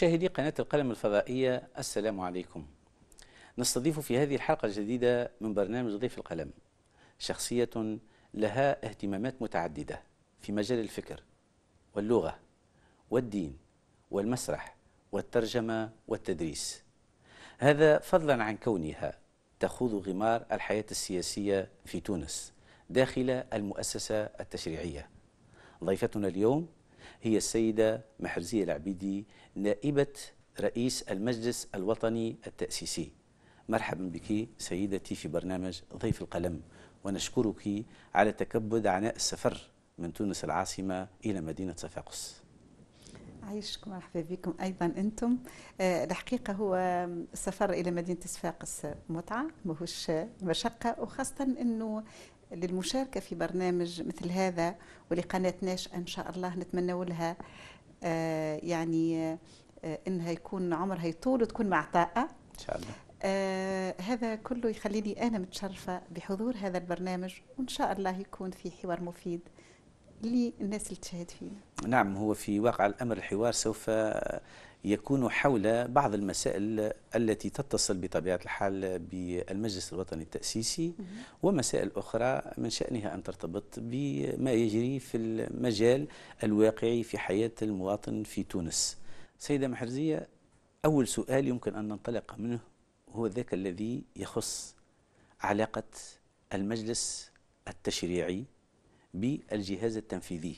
مشاهدي قناة القلم الفضائية السلام عليكم. نستضيف في هذه الحلقة الجديدة من برنامج ضيف القلم شخصية لها اهتمامات متعددة في مجال الفكر واللغة والدين والمسرح والترجمة والتدريس. هذا فضلا عن كونها تخوض غمار الحياة السياسية في تونس داخل المؤسسة التشريعية. ضيفتنا اليوم هي السيدة محرزية العبيدي نائبة رئيس المجلس الوطني التأسيسي. مرحبا بك سيدتي في برنامج ضيف القلم ونشكرك على تكبد عناء السفر من تونس العاصمة إلى مدينة صفاقس. عايشكم مرحبا بكم أيضا أنتم. آه، الحقيقة هو السفر إلى مدينة صفاقس متعة ماهوش مشقة وخاصة إنه للمشاركة في برنامج مثل هذا ولقناه ناشئه إن شاء الله نتمنى لها يعني آه، انها يكون عمرها يطول وتكون معطاءه إن شاء الله. آه هذا كله يخليني أنا متشرفة بحضور هذا البرنامج وإن شاء الله يكون في حوار مفيد للناس اللي تشاهد فينا. نعم هو في واقع الأمر الحوار سوف يكون حول بعض المسائل التي تتصل بطبيعة الحال بالمجلس الوطني التأسيسي ومسائل أخرى من شأنها أن ترتبط بما يجري في المجال الواقعي في حياة المواطن في تونس. سيدة محرزية أول سؤال يمكن أن ننطلق منه هو ذاك الذي يخص علاقة المجلس التشريعي بالجهاز التنفيذي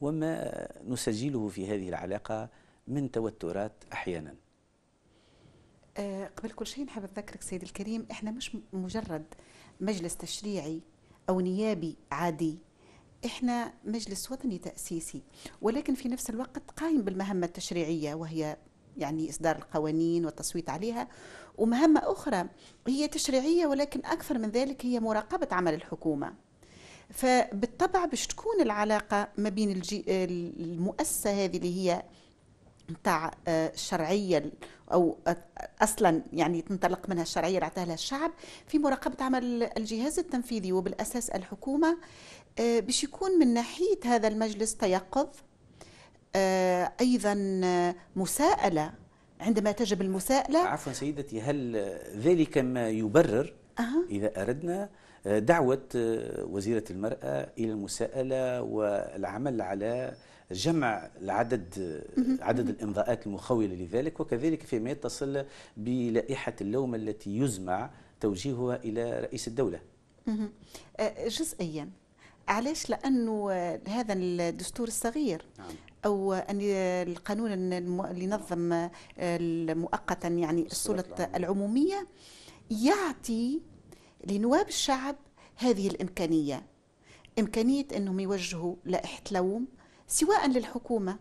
وما نسجله في هذه العلاقة من توترات أحيانا. آه، قبل كل شيء نحب أذكرك سيدي الكريم إحنا مش مجرد مجلس تشريعي أو نيابي عادي. إحنا مجلس وطني تأسيسي ولكن في نفس الوقت قائم بالمهمة التشريعية وهي يعني إصدار القوانين والتصويت عليها. ومهمة أخرى هي تشريعية ولكن أكثر من ذلك هي مراقبة عمل الحكومة. فبالطبع باش تكون العلاقة ما بين المؤسسة هذه اللي هي نتاع الشرعية أو أصلا يعني تنطلق منها الشرعية اللي عطاها لها الشعب في مراقبة عمل الجهاز التنفيذي وبالأساس الحكومة آه، باش يكون من ناحية هذا المجلس تيقظ آه، أيضا مساءلة عندما تجب المساءلة عفوا سيدتي هل ذلك ما يبرر أه. إذا أردنا دعوة وزيرة المرأة إلى المساءلة والعمل على جمع العدد عدد الإمضاءات المخولة لذلك وكذلك فيما يتصل بلائحة اللوم التي يزمع توجيهها إلى رئيس الدولة. آه، جزئيا علاش لأنه هذا الدستور الصغير نعم. أو أن القانون اللي ينظم مؤقتا يعني السلطة السلطه العمومية. العمومية يعطي لنواب الشعب هذه الإمكانية إمكانية إنهم يوجهوا لائحة لوم سواء للحكومة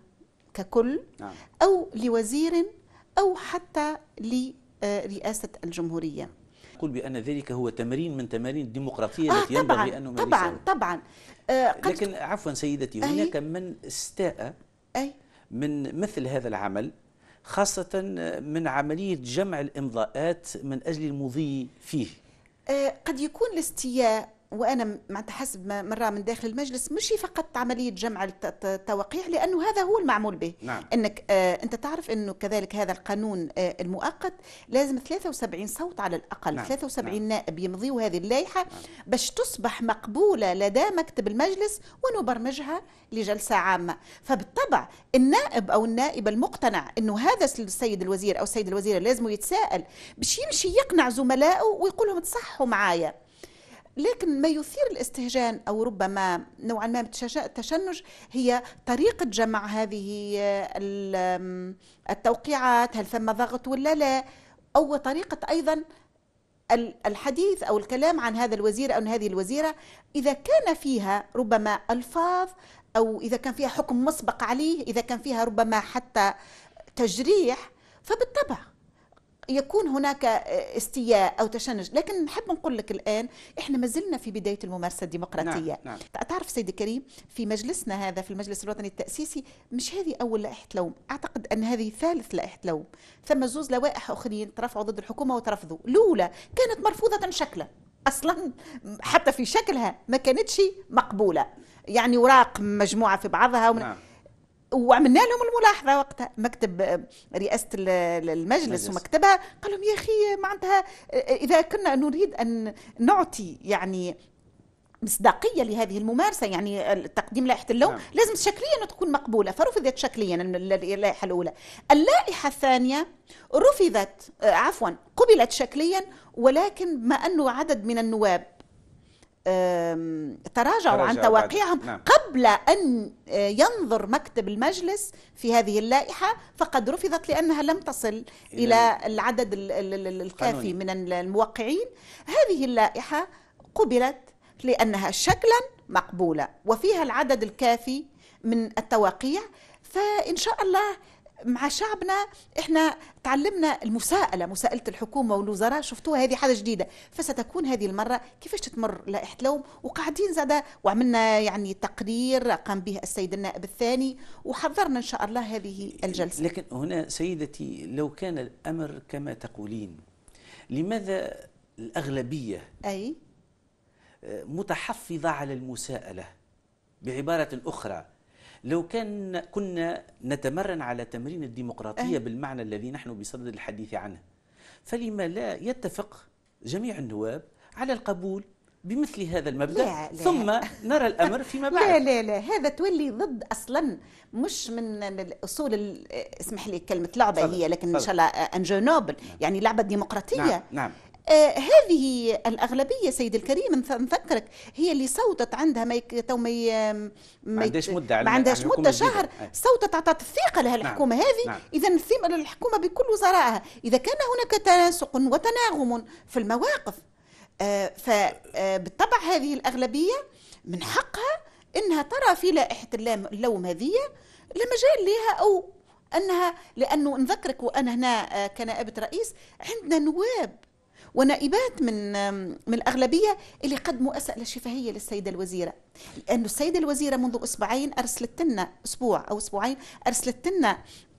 ككل نعم. أو لوزير أو حتى لرئاسة الجمهورية. أقول بأن ذلك هو تمرين من تمارين الديمقراطية آه التي ينبغي أن نمارسها. طبعا طبعا. آه لكن عفوا سيدتي أي. هناك من استاء أي. من مثل هذا العمل خاصة من عملية جمع الإمضاءات من أجل المضي فيه. آه، قد يكون الاستياء وأنا معناتها حسب ما مرة من داخل المجلس مش فقط عملية جمع الت- الت- التوقيع لأنه هذا هو المعمول به. نعم. إنك آه أنت تعرف إنه كذلك هذا القانون آه المؤقت لازم 73 صوت على الأقل نعم، 73 نعم. نائب يمضيوا هذه اللائحة باش تصبح مقبولة لدى مكتب المجلس ونبرمجها لجلسة عامة. فبالطبع النائب أو النائبة المقتنع إنه هذا السيد الوزير أو السيد الوزيرة لازم يتساءل باش يمشي يقنع زملائه ويقول لهم تصحوا معايا. لكن ما يثير الاستهجان أو ربما نوعا ما التشنج هي طريقة جمع هذه ال- التوقيعات هل ثم ضغط ولا لا أو طريقة أيضا ال- الحديث أو الكلام عن هذا الوزير أو هذه الوزيرة إذا كان فيها ربما ألفاظ أو إذا كان فيها حكم مسبق عليه إذا كان فيها ربما حتى تجريح فبالطبع يكون هناك استياء أو تشنج. لكن نحب نقول لك الآن إحنا ما زلنا في بداية الممارسة الديمقراطية. نعم، نعم. تعرف سيدي كريم في مجلسنا هذا في المجلس الوطني التأسيسي مش هذه أول لائحة لوم. أعتقد أن هذه ثالث لائحة لوم. ثم زوز لوائح آخرين ترفعوا ضد الحكومة وترفضوا. الأولى كانت مرفوضة شكلا. أصلا حتى في شكلها ما كانتش مقبولة. يعني وراق مجموعة في بعضها ومن نعم. وعملنا لهم الملاحظة وقتها مكتب رئاسة ال- ال- المجلس. ومكتبها قال لهم يا أخي معناتها إذا كنا نريد أن نعطي يعني مصداقية لهذه الممارسة يعني تقديم لائحة اللوم نعم. لازم شكليا تكون مقبولة فرفضت شكليا ال- اللائحة الأولى اللائحة الثانية رفضت عفوا قبلت شكليا ولكن بما أنه عدد من النواب تراجعوا عن. تواقيعهم نعم. قبل أن آه، ينظر مكتب المجلس في هذه اللائحة فقد رفضت لأنها لم تصل إلى إلى العدد ال- ال- ال- الكافي. من ال- الموقعين هذه اللائحة قبلت لأنها شكلا مقبولة وفيها العدد الكافي من التواقيع فإن شاء الله مع شعبنا إحنا تعلمنا المساءلة مساءلة الحكومة والوزراء. شفتوها؟ هذه حاجة جديدة. فستكون هذه المرة كيفاش تتمر لائحة لوم وقاعدين زادا وعملنا يعني تقرير قام به السيد النائب الثاني وحضرنا إن شاء الله هذه الجلسة. لكن هنا سيدتي لو كان الأمر كما تقولين لماذا الأغلبية أي؟ متحفظة على المساءلة بعبارة أخرى؟ لو كان كنا نتمرن على تمرين الديمقراطية أه. بالمعنى الذي نحن بصدد الحديث عنه فلما لا يتفق جميع النواب على القبول بمثل هذا المبدأ لا، لا. ثم نرى الأمر فيما لا بعد لا لا هذا تولي ضد أصلا مش من الأصول ال- اسمح لي كلمة لعبة تفضل، هي لكن إن تفضل. شاء الله انجو نوبل يعني لعبة ديمقراطية نعم نعم آه هذه الأغلبية سيد الكريم نف- نفكرك هي اللي صوتت عندها ما يك تو ما عندهاش مدة ما عندهاش الحكومة مدة. شهر. صوتت أعطت الثقة لها الحكومة هذه نعم. إذا الثقة للحكومة بكل وزرائها إذا كان هناك تناسق وتناغم في المواقف آه فبالطبع هذه الأغلبية من حقها إنها ترى في لائحة اللوم هذه لا مجال لها أو أنها لأنه نذكرك وأنا هنا آه، كنائبة رئيس عندنا نواب ونائبات من من الأغلبية اللي قدموا اسئله شفهية للسيدة الوزيرة. لأنه السيدة الوزيرة منذ أسبوعين ارسلت لنا أسبوع أو أسبوعين ارسلت لنا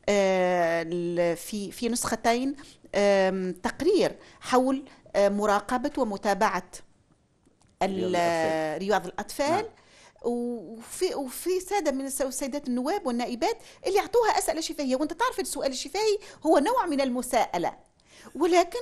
آه، في في نسختين تقرير حول آه، مراقبة ومتابعة رياض الأطفال. نعم. وفي وفي سادة من الس- السيدات النواب والنائبات اللي يعطوها أسئلة شفهية. وأنت تعرف السؤال الشفهي هو نوع من المساءلة. ولكن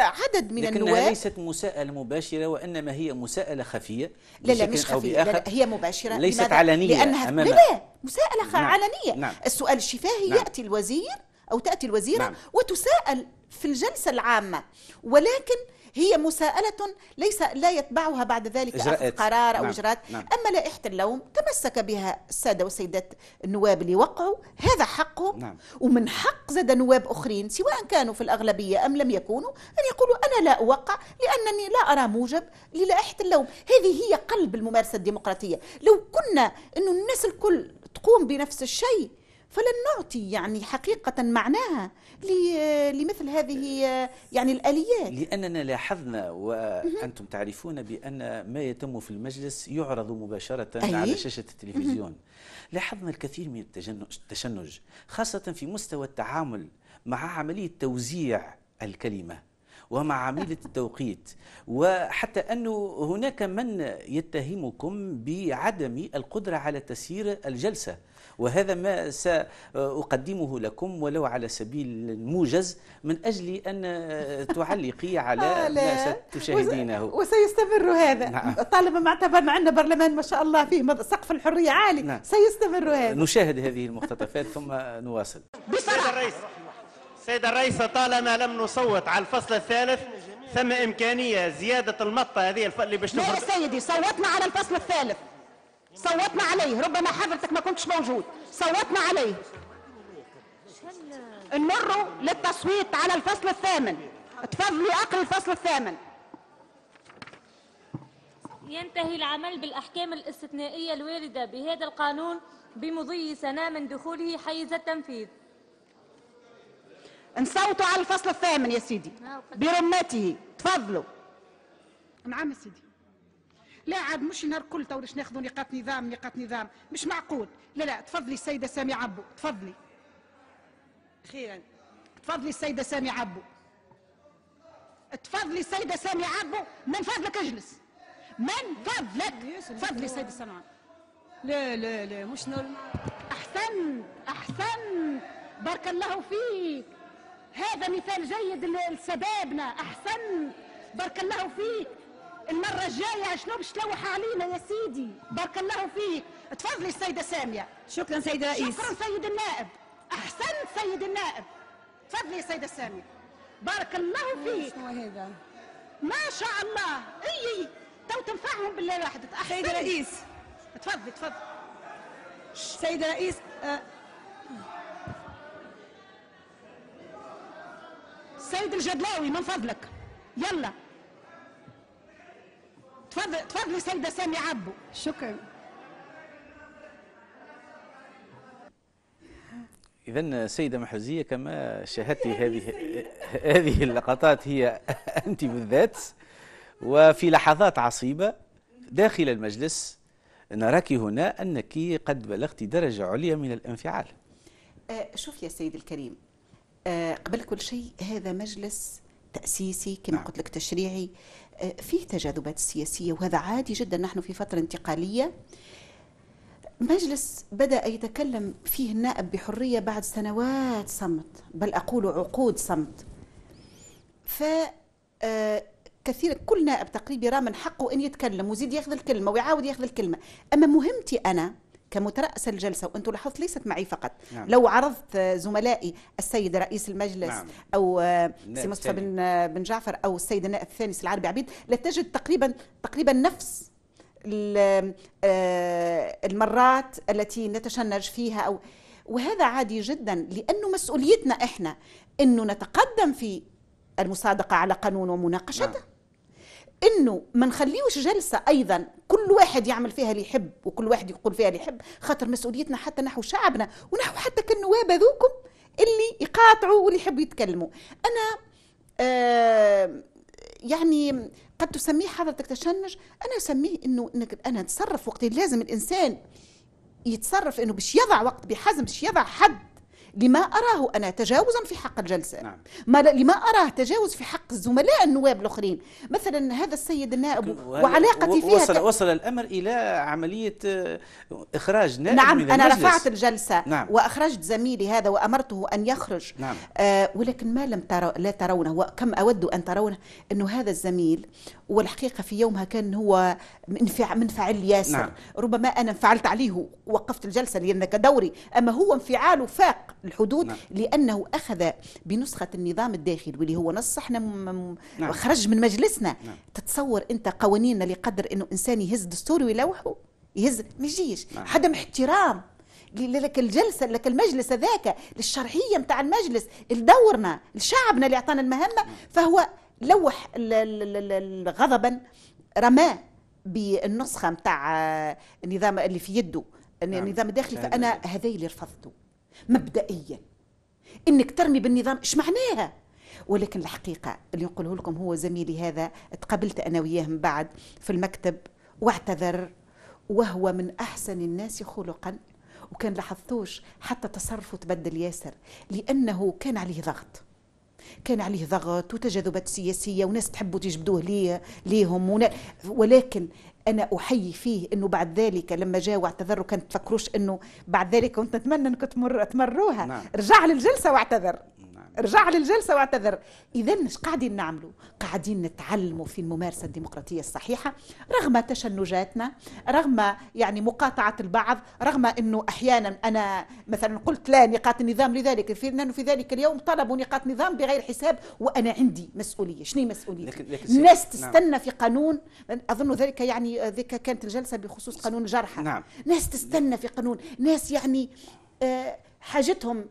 عدد من لكنها النواب ليست مساءلة مباشرة وإنما هي مساءلة خفية لا لا مش خفية لا لا هي مباشرة ليست لماذا؟ علنية لأنها أمام- لا لا مساءلة نعم، علنية نعم. السؤال الشفاهي نعم. يأتي الوزير أو تأتي الوزيرة نعم. وتساءل في الجلسة العامة ولكن هي مساءلة ليس لا يتبعها بعد ذلك أخذ. قرار أو نعم، إجراءات نعم. أما لائحة اللوم تمسك بها السادة والسيدات النواب اللي وقعوا هذا حقهم نعم. ومن حق زاد نواب أخرين سواء كانوا في الأغلبية أم لم يكونوا أن يقولوا أنا لا أوقع لأنني لا أرى موجب للائحة اللوم هذه هي قلب الممارسة الديمقراطية لو كنا أنه الناس الكل تقوم بنفس الشيء فلن نعطي يعني حقيقة معناها لمثل هذه يعني الآليات. لأننا لاحظنا وأنتم تعرفون بأن ما يتم في المجلس يعرض مباشرة أي. على شاشة التلفزيون. لاحظنا الكثير من التشنج خاصة في مستوى التعامل مع عملية توزيع الكلمة ومع عملية التوقيت وحتى أنه هناك من يتهمكم بعدم القدرة على تسيير الجلسة. وهذا ما سأقدمه لكم ولو على سبيل الموجز من أجل أن تعلقي على آه،. ما ستشاهدينه. وس- وسيستمر هذا. نعم. طالما ما اعتبرنا عندنا برلمان ما شاء الله فيه سقف الحرية عالي. نعم. سيستمر هذا. نشاهد هذه المقتطفات ثم نواصل. سيد الرئيس سيد الرئيس طالما لم نصوت على الفصل الثالث ثم إمكانية زيادة المطة هذه اللي باش لا يا سيدي صوتنا على الفصل الثالث. صوتنا عليه. ربما حضرتك ما كنتش موجود. صوتنا عليه. نمروا للتصويت على الفصل الثامن. تفضلوا أقل الفصل الثامن. ينتهي العمل بالأحكام الاستثنائية الواردة بهذا القانون بمضي سنة من دخوله حيز التنفيذ. نصوتوا على الفصل الثامن يا سيدي. برمته. تفضلوا. نعم يا سيدي. لا عاد مش نهار كله تو باش ناخذوا نقاط نظام نقاط نظام. مش معقول. لا لا تفضلي السيده سامي عبو. تفضلي. خيرا تفضلي السيده سامي عبو. تفضلي السيده سامي عبو من فضلك اجلس. من فضلك. تفضلي السيده سامي عبو. لا لا لا مش normal أحسن بارك الله فيك. هذا مثال جيد ل- لشبابنا احسنت بارك الله فيك. المرة الجاية شنو باش تلوح علينا يا سيدي؟ بارك الله فيك. تفضلي السيدة سامية. شكرا سيد رئيس. شكرا سيد النائب. احسنت سيد النائب. تفضلي يا سيدة سامية. بارك الله فيك. شنو هذا؟ ما شاء الله. إي تو تنفعهم بالله واحد. احسنت سيد رئيس. تفضلي تفضلي. سيد رئيس آه، سيد الجدلاوي من فضلك. يلا. تفضل تفضلي سيدة سامي عبو. شكرا. إذا سيدة محرزية كما شاهدت هذه هذه اللقطات هي أنت بالذات. وفي لحظات عصيبة داخل المجلس نراك هنا أنك قد بلغت درجة عليا من الانفعال. آه، شوف يا سيدي الكريم آه، قبل كل شيء هذا مجلس تأسيسي كما نعم. قلت لك تشريعي فيه تجاذبات سياسية وهذا عادي جدا. نحن في فترة انتقالية. مجلس بدأ يتكلم فيه النائب بحرية بعد سنوات صمت بل أقول عقود صمت. ف آه، كثير كل نائب تقريبا يرى من حقه إن يتكلم ويزيد ياخذ الكلمة ويعاود ياخذ الكلمة. أما مهمتي أنا كمترأس الجلسة وأنتم لاحظت ليست معي فقط نعم. لو عرضت زملائي السيد رئيس المجلس نعم. أو سي مصطفى. بن بن جعفر أو السيد النائب الثاني سي العربي عبيد لتجد تقريبا تقريبا نفس آه، المرات التي نتشنج فيها أو وهذا عادي جدا لأنه مسؤوليتنا إحنا أنه نتقدم في المصادقة على قانون ومناقشته نعم. إنه ما نخليوش جلسة أيضا كل واحد يعمل فيها اللي يحب وكل واحد يقول فيها اللي يحب خاطر مسؤوليتنا حتى نحو شعبنا ونحو حتى كالنواب هذوكم اللي يقاطعوا واللي يحبوا يتكلموا. أنا آه يعني قد تسميه حضرتك تشنج أنا أسميه إنه إنك أنا اتصرف وقت لازم الإنسان يتصرف إنه باش يضع وقت بحزم باش يضع حد لما أراه أنا تجاوزا في حق الجلسة نعم. ما لما أراه تجاوز في حق الزملاء النواب الآخرين مثلا هذا السيد النائب وعلاقتي فيها وصل وصل الأمر إلى عملية آه، إخراج نائب نعم من المجلس. رفعت الجلسة نعم. وأخرجت زميلي هذا وأمرته أن يخرج نعم. آه ولكن ما لم ترى لا ترونه وكم أود أن ترونه أنه هذا الزميل والحقيقة في يومها كان هو منفع منفعل ياسر نعم. ربما أنا انفعلت عليه ووقفت الجلسة لأن كدوري أما هو انفعاله فاق الحدود نعم. لأنه أخذ بنسخة النظام الداخلي واللي هو نص إحنا م- نعم. خرج من مجلسنا نعم. تتصور أنت قوانيننا اللي قدر إنه إنسان يهز دستور ويلوحه يهز ما يجيش نعم. عدم احترام لك الجلسة لك المجلس هذاك للشرعية نتاع المجلس لدورنا لشعبنا اللي أعطانا المهمة فهو لوح ال- ال- ال- ال- غضبا رماه بالنسخة نتاع النظام اللي في يده نعم. النظام الداخلي هذا- فأنا هذا اللي رفضته مبدئيا. إنك ترمي بالنظام إيش معناها؟ ولكن الحقيقة اللي نقوله لكم هو زميلي هذا تقابلت أنا وياه من بعد في المكتب واعتذر وهو من أحسن الناس خلقا. وكان لاحظتوش حتى تصرفه تبدل ياسر لأنه كان عليه ضغط. كان عليه ضغط وتجاذبات سياسية وناس تحبوا تجبدوه ليه ليهم ونا ولكن أنا أحيي فيه إنه بعد ذلك لما جاء واعتذر كانت تفكروش إنه بعد ذلك كنت نتمنى انكم تمر تمروها نعم. رجع للجلسة واعتذر نعم. رجع للجلسة واعتذر اذا إيش قاعدين نعملوا قاعدين نتعلموا في الممارسة الديمقراطية الصحيحة رغم تشنجاتنا رغم يعني مقاطعة البعض رغم إنه أحيانا أنا مثلا قلت لا نقاط النظام لذلك في في ذلك اليوم طلبوا نقاط نظام بغير حساب وأنا عندي مسؤولية شنو مسؤوليتي سي- الناس نعم. تستنى في قانون أظن ذلك يعني ذيك كانت الجلسة بخصوص قانون الجرحى نعم. ناس تستنى في قانون ناس يعني آه، حاجتهم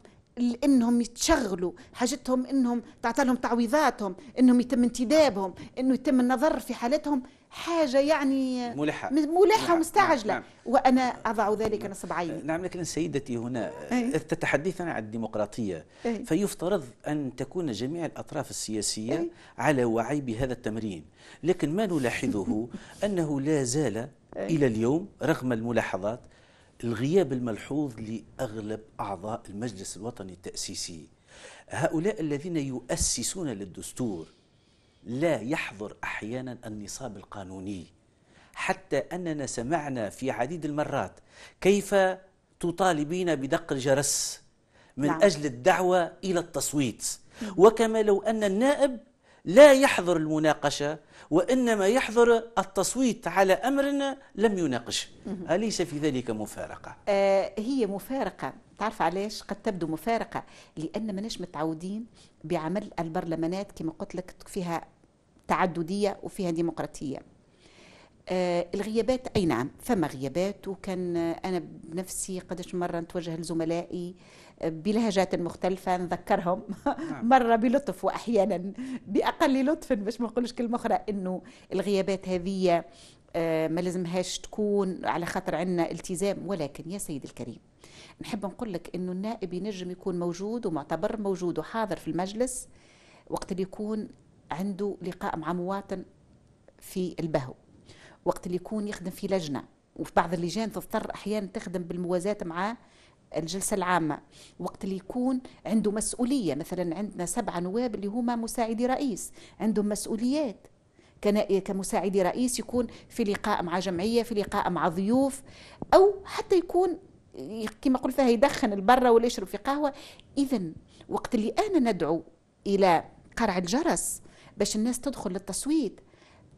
إنهم يتشغلوا حاجتهم إنهم تعطى لهم تعويضاتهم إنهم يتم انتدابهم إنه يتم النظر في حالتهم حاجة يعني ملحة. نعم، ومستعجلة. نعم، وأنا أضع ذلك نصب عيني. نعم لكن سيدتي هنا أي. إذ تتحدثين عن الديمقراطية. أي. فيفترض أن تكون جميع الأطراف السياسية أي. على وعي بهذا التمرين. لكن ما نلاحظه؟ أنه لا زال إلى اليوم رغم الملاحظات الغياب الملحوظ لأغلب أعضاء المجلس الوطني التأسيسي. هؤلاء الذين يؤسسون للدستور لا يحضر أحيانا النصاب القانوني. حتى أننا سمعنا في عديد المرات كيف تطالبين بدق الجرس من نعم. أجل الدعوة إلى التصويت. وكما لو أن النائب لا يحضر المناقشة وإنما يحضر التصويت على أمر لم يناقش. أليس في ذلك مفارقة؟ آه هي مفارقة. تعرف علاش قد تبدو مفارقة لأن ماناش متعودين بعمل البرلمانات كما قلت لك فيها تعددية وفيها ديمقراطية. آه الغيابات أي نعم فما غيابات وكان أنا بنفسي قداش مرة نتوجه لزملائي آه، بلهجات مختلفة نذكرهم. مرة بلطف وأحيانا بأقل لطف باش ما نقولش كلمة أخرى إنه الغيابات هذه آه، ما لازمهاش تكون على خاطر عندنا التزام. ولكن يا سيدي الكريم نحب نقول لك إنه النائب ينجم يكون موجود ومعتبر موجود وحاضر في المجلس وقت اللي يكون عنده لقاء مع مواطن في البهو. وقت اللي يكون يخدم في لجنة. وفي بعض اللجان تضطر أحيانا تخدم بالموازاة مع الجلسة العامة وقت اللي يكون عنده مسؤولية مثلا عندنا سبعة نواب اللي هما مساعدي رئيس عندهم مسؤوليات. كمساعدي رئيس يكون في لقاء مع جمعية في لقاء مع ضيوف أو حتى يكون كما قلت فيها يدخن البرة ولا يشرب في قهوة. إذا وقت اللي أنا ندعو إلى قرع الجرس باش الناس تدخل للتصويت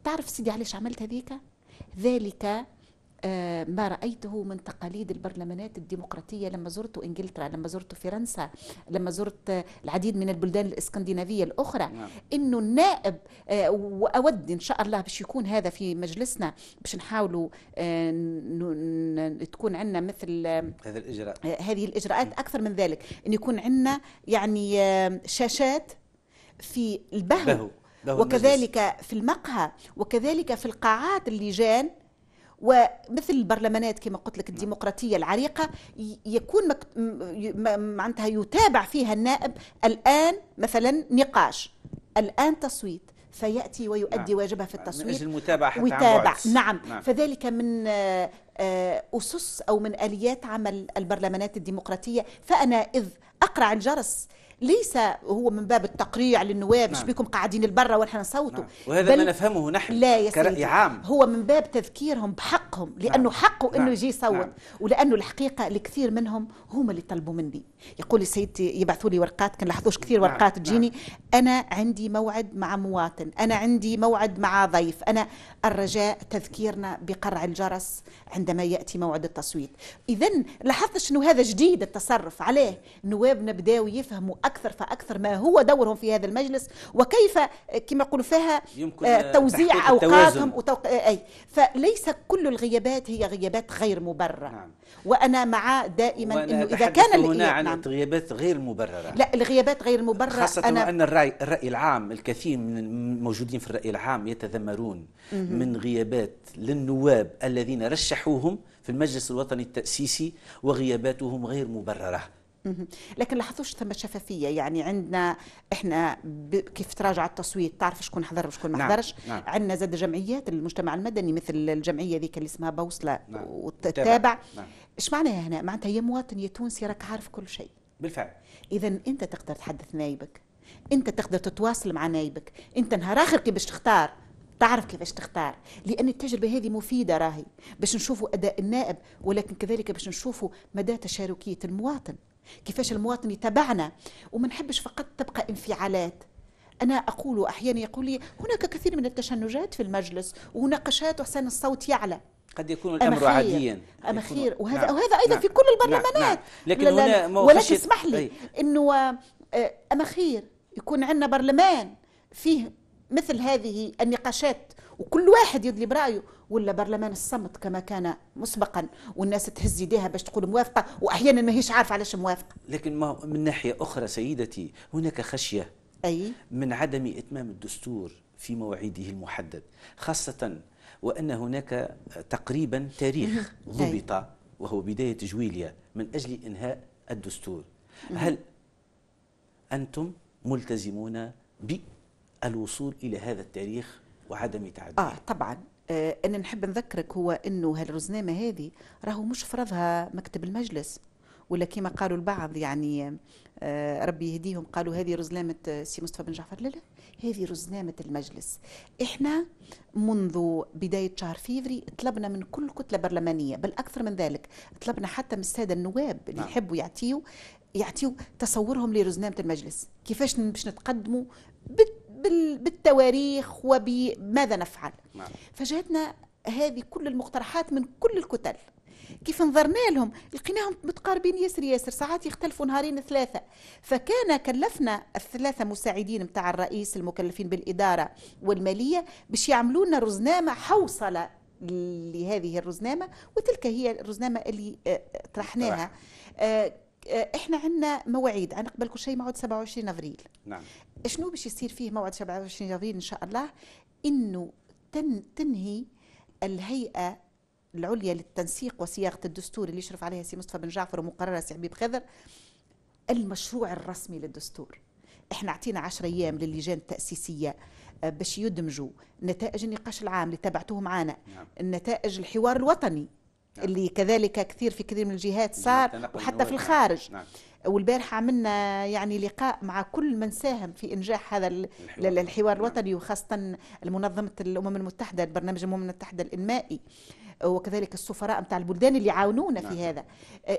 تعرف سيدي علاش عملت هذيك؟ ذلك ما رأيته من تقاليد البرلمانات الديمقراطية لما زرت إنجلترا لما زرت فرنسا لما زرت آه، العديد من البلدان الإسكندنافية الأخرى. نعم. إنه النائب آه، وأود إن شاء الله باش يكون هذا في مجلسنا باش نحاولوا آه، تكون عندنا مثل آه، هذا الإجراء هذه الإجراءات أكثر من ذلك. أن يكون عندنا يعني آه، شاشات في البهو. وكذلك في المقهى. وكذلك في القاعات اللجان. ومثل البرلمانات كما قلت لك الديمقراطية العريقة يكون معناتها يتابع فيها النائب الآن مثلا نقاش الآن تصويت فيأتي ويؤدي نعم. واجبه في من التصويت أجل المتابعة حتى عن ويتابع. نعم. نعم. فذلك من آه، أسس أو من آليات عمل البرلمانات الديمقراطية فأنا إذ أقرع الجرس ليس هو من باب التقريع للنواب نعم. بكم قاعدين البرة ونحن نصوتوا نعم. وهذا ما نفهمه نحن لا يا كرأي سيدي عام هو من باب تذكيرهم بحقهم لأنه نعم. حقه إنه نعم. يجي يصوت نعم. ولأنه الحقيقة الكثير منهم هم اللي طلبوا مني يقول لي سيدتي يبعثوا لي ورقات كان لاحظوش كثير نعم. ورقات نعم. تجيني أنا عندي موعد مع مواطن أنا عندي موعد مع ضيف أنا الرجاء تذكيرنا بقرع الجرس عندما يأتي موعد التصويت اذا لاحظت انه هذا جديد التصرف عليه نوابنا بداوا يفهموا أكثر فأكثر ما هو دورهم في هذا المجلس وكيف كما يقولوا فيها آه، توزيع أوقاتهم. وتوق... آه، أي فليس كل الغيابات هي غيابات غير مبررة نعم. وأنا مع دائما إنه إذا كان هنا عن نعم. غيابات غير مبررة لا الغيابات غير مبررة خاصة أنا وأن الرأي, الرأي العام الكثير من الموجودين في الرأي العام يتذمرون من غيابات للنواب الذين رشحوهم في المجلس الوطني التأسيسي وغياباتهم غير مبررة مهم. لكن لاحظوش ثم شفافيه يعني عندنا إحنا. كيف تراجع التصويت؟ تعرف شكون حضر وشكون ما نعم، حضرش؟ نعم. عندنا زاد جمعيات المجتمع المدني مثل الجمعية ذيك اللي اسمها بوصلة نعم. وتتابع. نعم. إيش معناها هنا؟ معناتها يا مواطن يا تونسي راك عارف كل شيء. بالفعل. اذا أنت تقدر تحدث نايبك. أنت تقدر تتواصل مع نايبك. أنت نهار آخر كي باش تختار؟ تعرف كيفاش تختار. لأن التجربة هذه مفيدة راهي باش نشوفوا أداء النائب ولكن كذلك باش نشوفوا مدى تشاركية المواطن. كيفاش المواطن يتابعنا وما نحبش فقط تبقى انفعالات أنا أقول أحيانا يقول لي هناك كثير من التشنجات في المجلس ومناقشات وحسن الصوت يعلى قد يكون أما الأمر خير. عاديا يكون- خير وهذا نعم. وهذا أيضا نعم. في كل نعم. البرلمانات نعم. لكن لا لا هنا ولكن اسمح لي. إنه آه، أما خير يكون عندنا برلمان فيه مثل هذه النقاشات وكل واحد يدلي برأيه. ولا برلمان الصمت كما كان مسبقا والناس تهز يديها باش تقول موافقة واحيانا ما هيش عارفة علاش موافقة. لكن ما من ناحية أخرى سيدتي هناك خشية أي؟ من عدم إتمام الدستور في موعده المحدد خاصة وأن هناك تقريبا تاريخ ضبط وهو بداية جويليا من أجل إنهاء الدستور. هل أنتم ملتزمون بالوصول إلى هذا التاريخ؟ وعدم تعديه آه طبعا. آه أنا نحب نذكرك هو إنه هالرزنامة هذه راهو مش فرضها مكتب المجلس ولا كما قالوا البعض يعني آه ربي يهديهم قالوا هذه رزنامة آه، سي مصطفى بن جعفر. لا لا هذه رزنامة المجلس. إحنا منذ بداية شهر فيفري طلبنا من كل كتلة برلمانية بل أكثر من ذلك طلبنا حتى من السادة النواب اللي نعم. يحبوا يعطيوا يعطيو تصورهم لرزنامة المجلس. كيفاش باش نتقدموا بال- بالتواريخ وبماذا نفعل. نعم. فجاتنا هذه كل المقترحات من كل الكتل. كيف نظرنا لهم لقيناهم متقاربين ياسر ياسر ساعات يختلفوا نهارين ثلاثة. فكان كلفنا الثلاثة مساعدين متاع الرئيس المكلفين بالإدارة والمالية باش يعملوا لنا رزنامة حوصلة لهذه الرزنامة وتلك هي الرزنامة اللي آه، طرحناها. آه، آه، إحنا عندنا مواعيد. عن قبل كل شيء موعد 27 أفريل. نعم. شنو باش يصير فيه موعد 27 أفريل؟ إن شاء الله إنه تن تنهي الهيئة العليا للتنسيق وصياغة الدستور اللي يشرف عليها سي مصطفى بن جعفر ومقررها سي حبيب خضر المشروع الرسمي للدستور. إحنا أعطينا 10 أيام للجان التأسيسية آه، باش يدمجوا نتائج النقاش العام اللي تبعتوه معنا نعم. النتائج الحوار الوطني. نعم. اللي كذلك كثير في كثير من الجهات صار تنقل وحتى في. الخارج نعم والبارحة عملنا يعني لقاء مع كل من ساهم في إنجاح هذا ال- الحوار. ال- الحوار نعم. الوطني وخاصة المنظمة الأمم المتحدة البرنامج الأمم المتحدة الإنمائي وكذلك السفراء متاع البلدان اللي عاونونا نعم. في هذا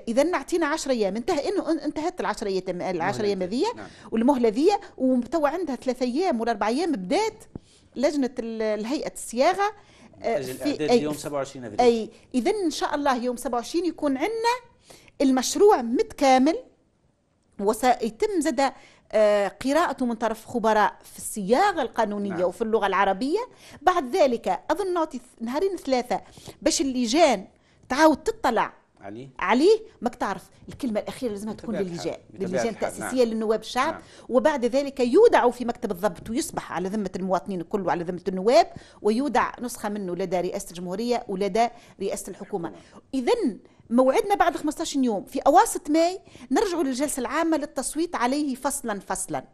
إذا نعطينا 10 أيام انتهى إنه إن- انتهت العشر أيام العشر أيام هذية نعم. والمهلة ذي وتوا عندها ثلاثة أيام ولا أربع أيام بدات ال- الصياغة آه، أجل في اعداد أي- اليوم 27 افريل أي اذا إن شاء الله يوم 27 يكون عندنا المشروع متكامل وسيتم زاد آه، قراءته من طرف خبراء في الصياغة القانونية. نعم. وفي اللغة العربية بعد ذلك أظن نعطي نهارين ثلاثة باش اللجان تعاود تطلع علي عليه ماك تعرف الكلمة الأخيرة لازمها تكون للجان للجان التأسيسية نعم. للنواب الشعب نعم. وبعد ذلك يودع في مكتب الضبط ويصبح على ذمة المواطنين الكل وعلى ذمة النواب ويودع نسخة منه لدى رئاسة الجمهورية ولدى رئاسة الحكومة اذا موعدنا بعد 15 يوم في أواسط ماي نرجع للجلسة العامة للتصويت عليه فصلا فصلا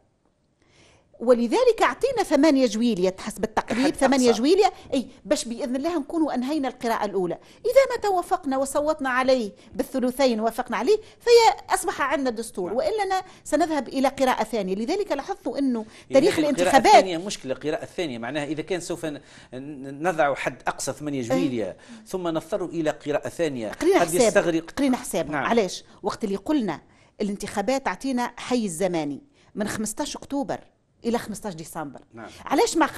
ولذلك أعطينا ثمانية جويلية حسب التقريب ثمانية. جويلية. أي باش بإذن الله نكونوا أنهينا القراءة الأولى. إذا ما توافقنا وصوتنا عليه بالثلثين وافقنا عليه فهي أصبح عندنا دستور نعم. وإلا سنذهب إلى قراءة ثانية. لذلك لاحظت أنه يعني تاريخ القراءة الانتخابات الثانية مشكلة القراءة الثانية معناها إذا كان سوف نضع حد أقصى ثمانية جويلية ثم نضطر إلى قراءة ثانية قرينا قد حساب يستغرق؟ قرينا حساب نعم. علاش؟ وقت اللي قلنا الانتخابات تعطينا حيز زماني من 15 أكتوبر إلى 15 ديسمبر نعم. علاش ما.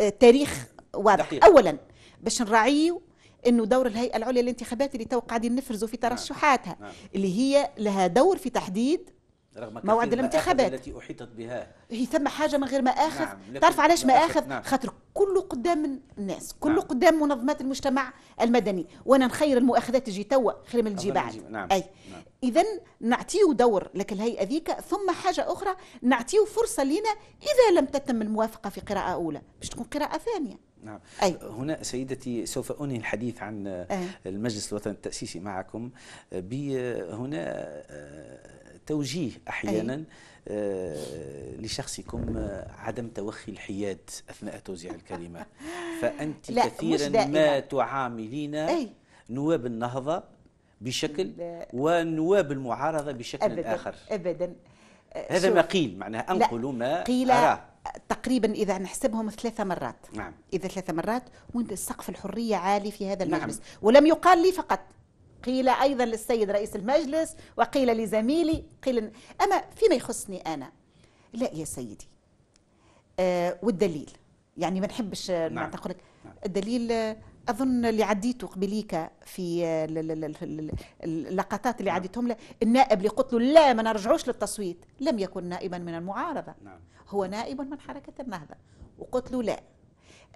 آه، تاريخ واضح دقيق. اولا باش نراعيو إنه دور الهيئة العليا للانتخابات اللي تو قاعدين نفرزوا في ترشحاتها نعم. اللي هي لها دور في تحديد رغم موعد الانتخابات. التي أحيطت بها هي ثم حاجة من غير ما آخذ نعم، تعرف علاش ما مآخذ، آخذ نعم. خاطر كله قدام الناس كله نعم. قدام منظمات المجتمع المدني وأنا نخير المؤاخذات تجي توا خير من تجي بعد نعم، أي نعم. اذا نعطيه دور لك الهيئة ذيك ثم حاجة أخرى نعطيه فرصة لنا إذا لم تتم الموافقة في قراءة أولى باش تكون قراءة ثانية نعم أي. هنا سيدتي سوف أنهي الحديث عن أه. المجلس الوطني التأسيسي معكم بهنا توجيه أحيانا آه، لشخصكم آه، عدم توخي الحياد أثناء توزيع الكلمة فأنت لا، مش كثيرا. ما تعاملين أي. نواب النهضة بشكل. ونواب المعارضة بشكل ابدا آخر ابدا آه، هذا ما قيل معناها أنقل ما قيل أراه تقريبا إذا نحسبهم ثلاثة مرات نعم إذا ثلاث مرات وانت سقف الحرية عالي في هذا نعم. المجلس ولم يقال لي فقط قيل أيضا للسيد رئيس المجلس وقيل لزميلي قيل أما فيما يخصني أنا لا يا سيدي آه والدليل يعني ما نحبش نعم. نعم. نعم. الدليل آه، أظن اللي عديته قبليك في ال- ال- ال- ال- اللقطات اللي عديتهم له النائب اللي قلت له لا ما نرجعوش للتصويت لم يكن نائبا من المعارضة. نعم. هو نائب من حركة النهضة. وقلت له لا.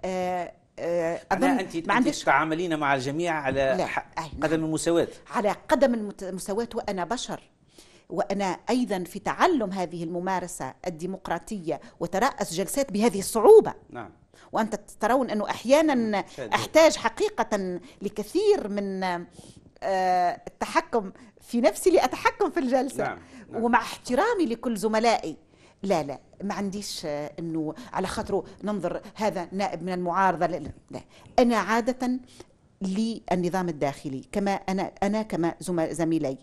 آه آه معناها أظن أنت ما عنديش تعاملين مع الجميع على لا. نعم. قدم المساواة. على قدم المساواة وأنا بشر. وأنا أيضا في تعلم هذه الممارسة الديمقراطية وترأس جلسات بهذه الصعوبة. نعم. وأنت ترون أنه أحيانا شاهد. أحتاج حقيقة لكثير من آه، التحكم في نفسي لأتحكم في الجلسة نعم، نعم. ومع احترامي لكل زملائي لا لا ما عنديش آه، أنه على خاطره ننظر هذا نائب من المعارضة لا, لا. أنا عادة للنظام الداخلي كما أنا أنا كما زم- زميلي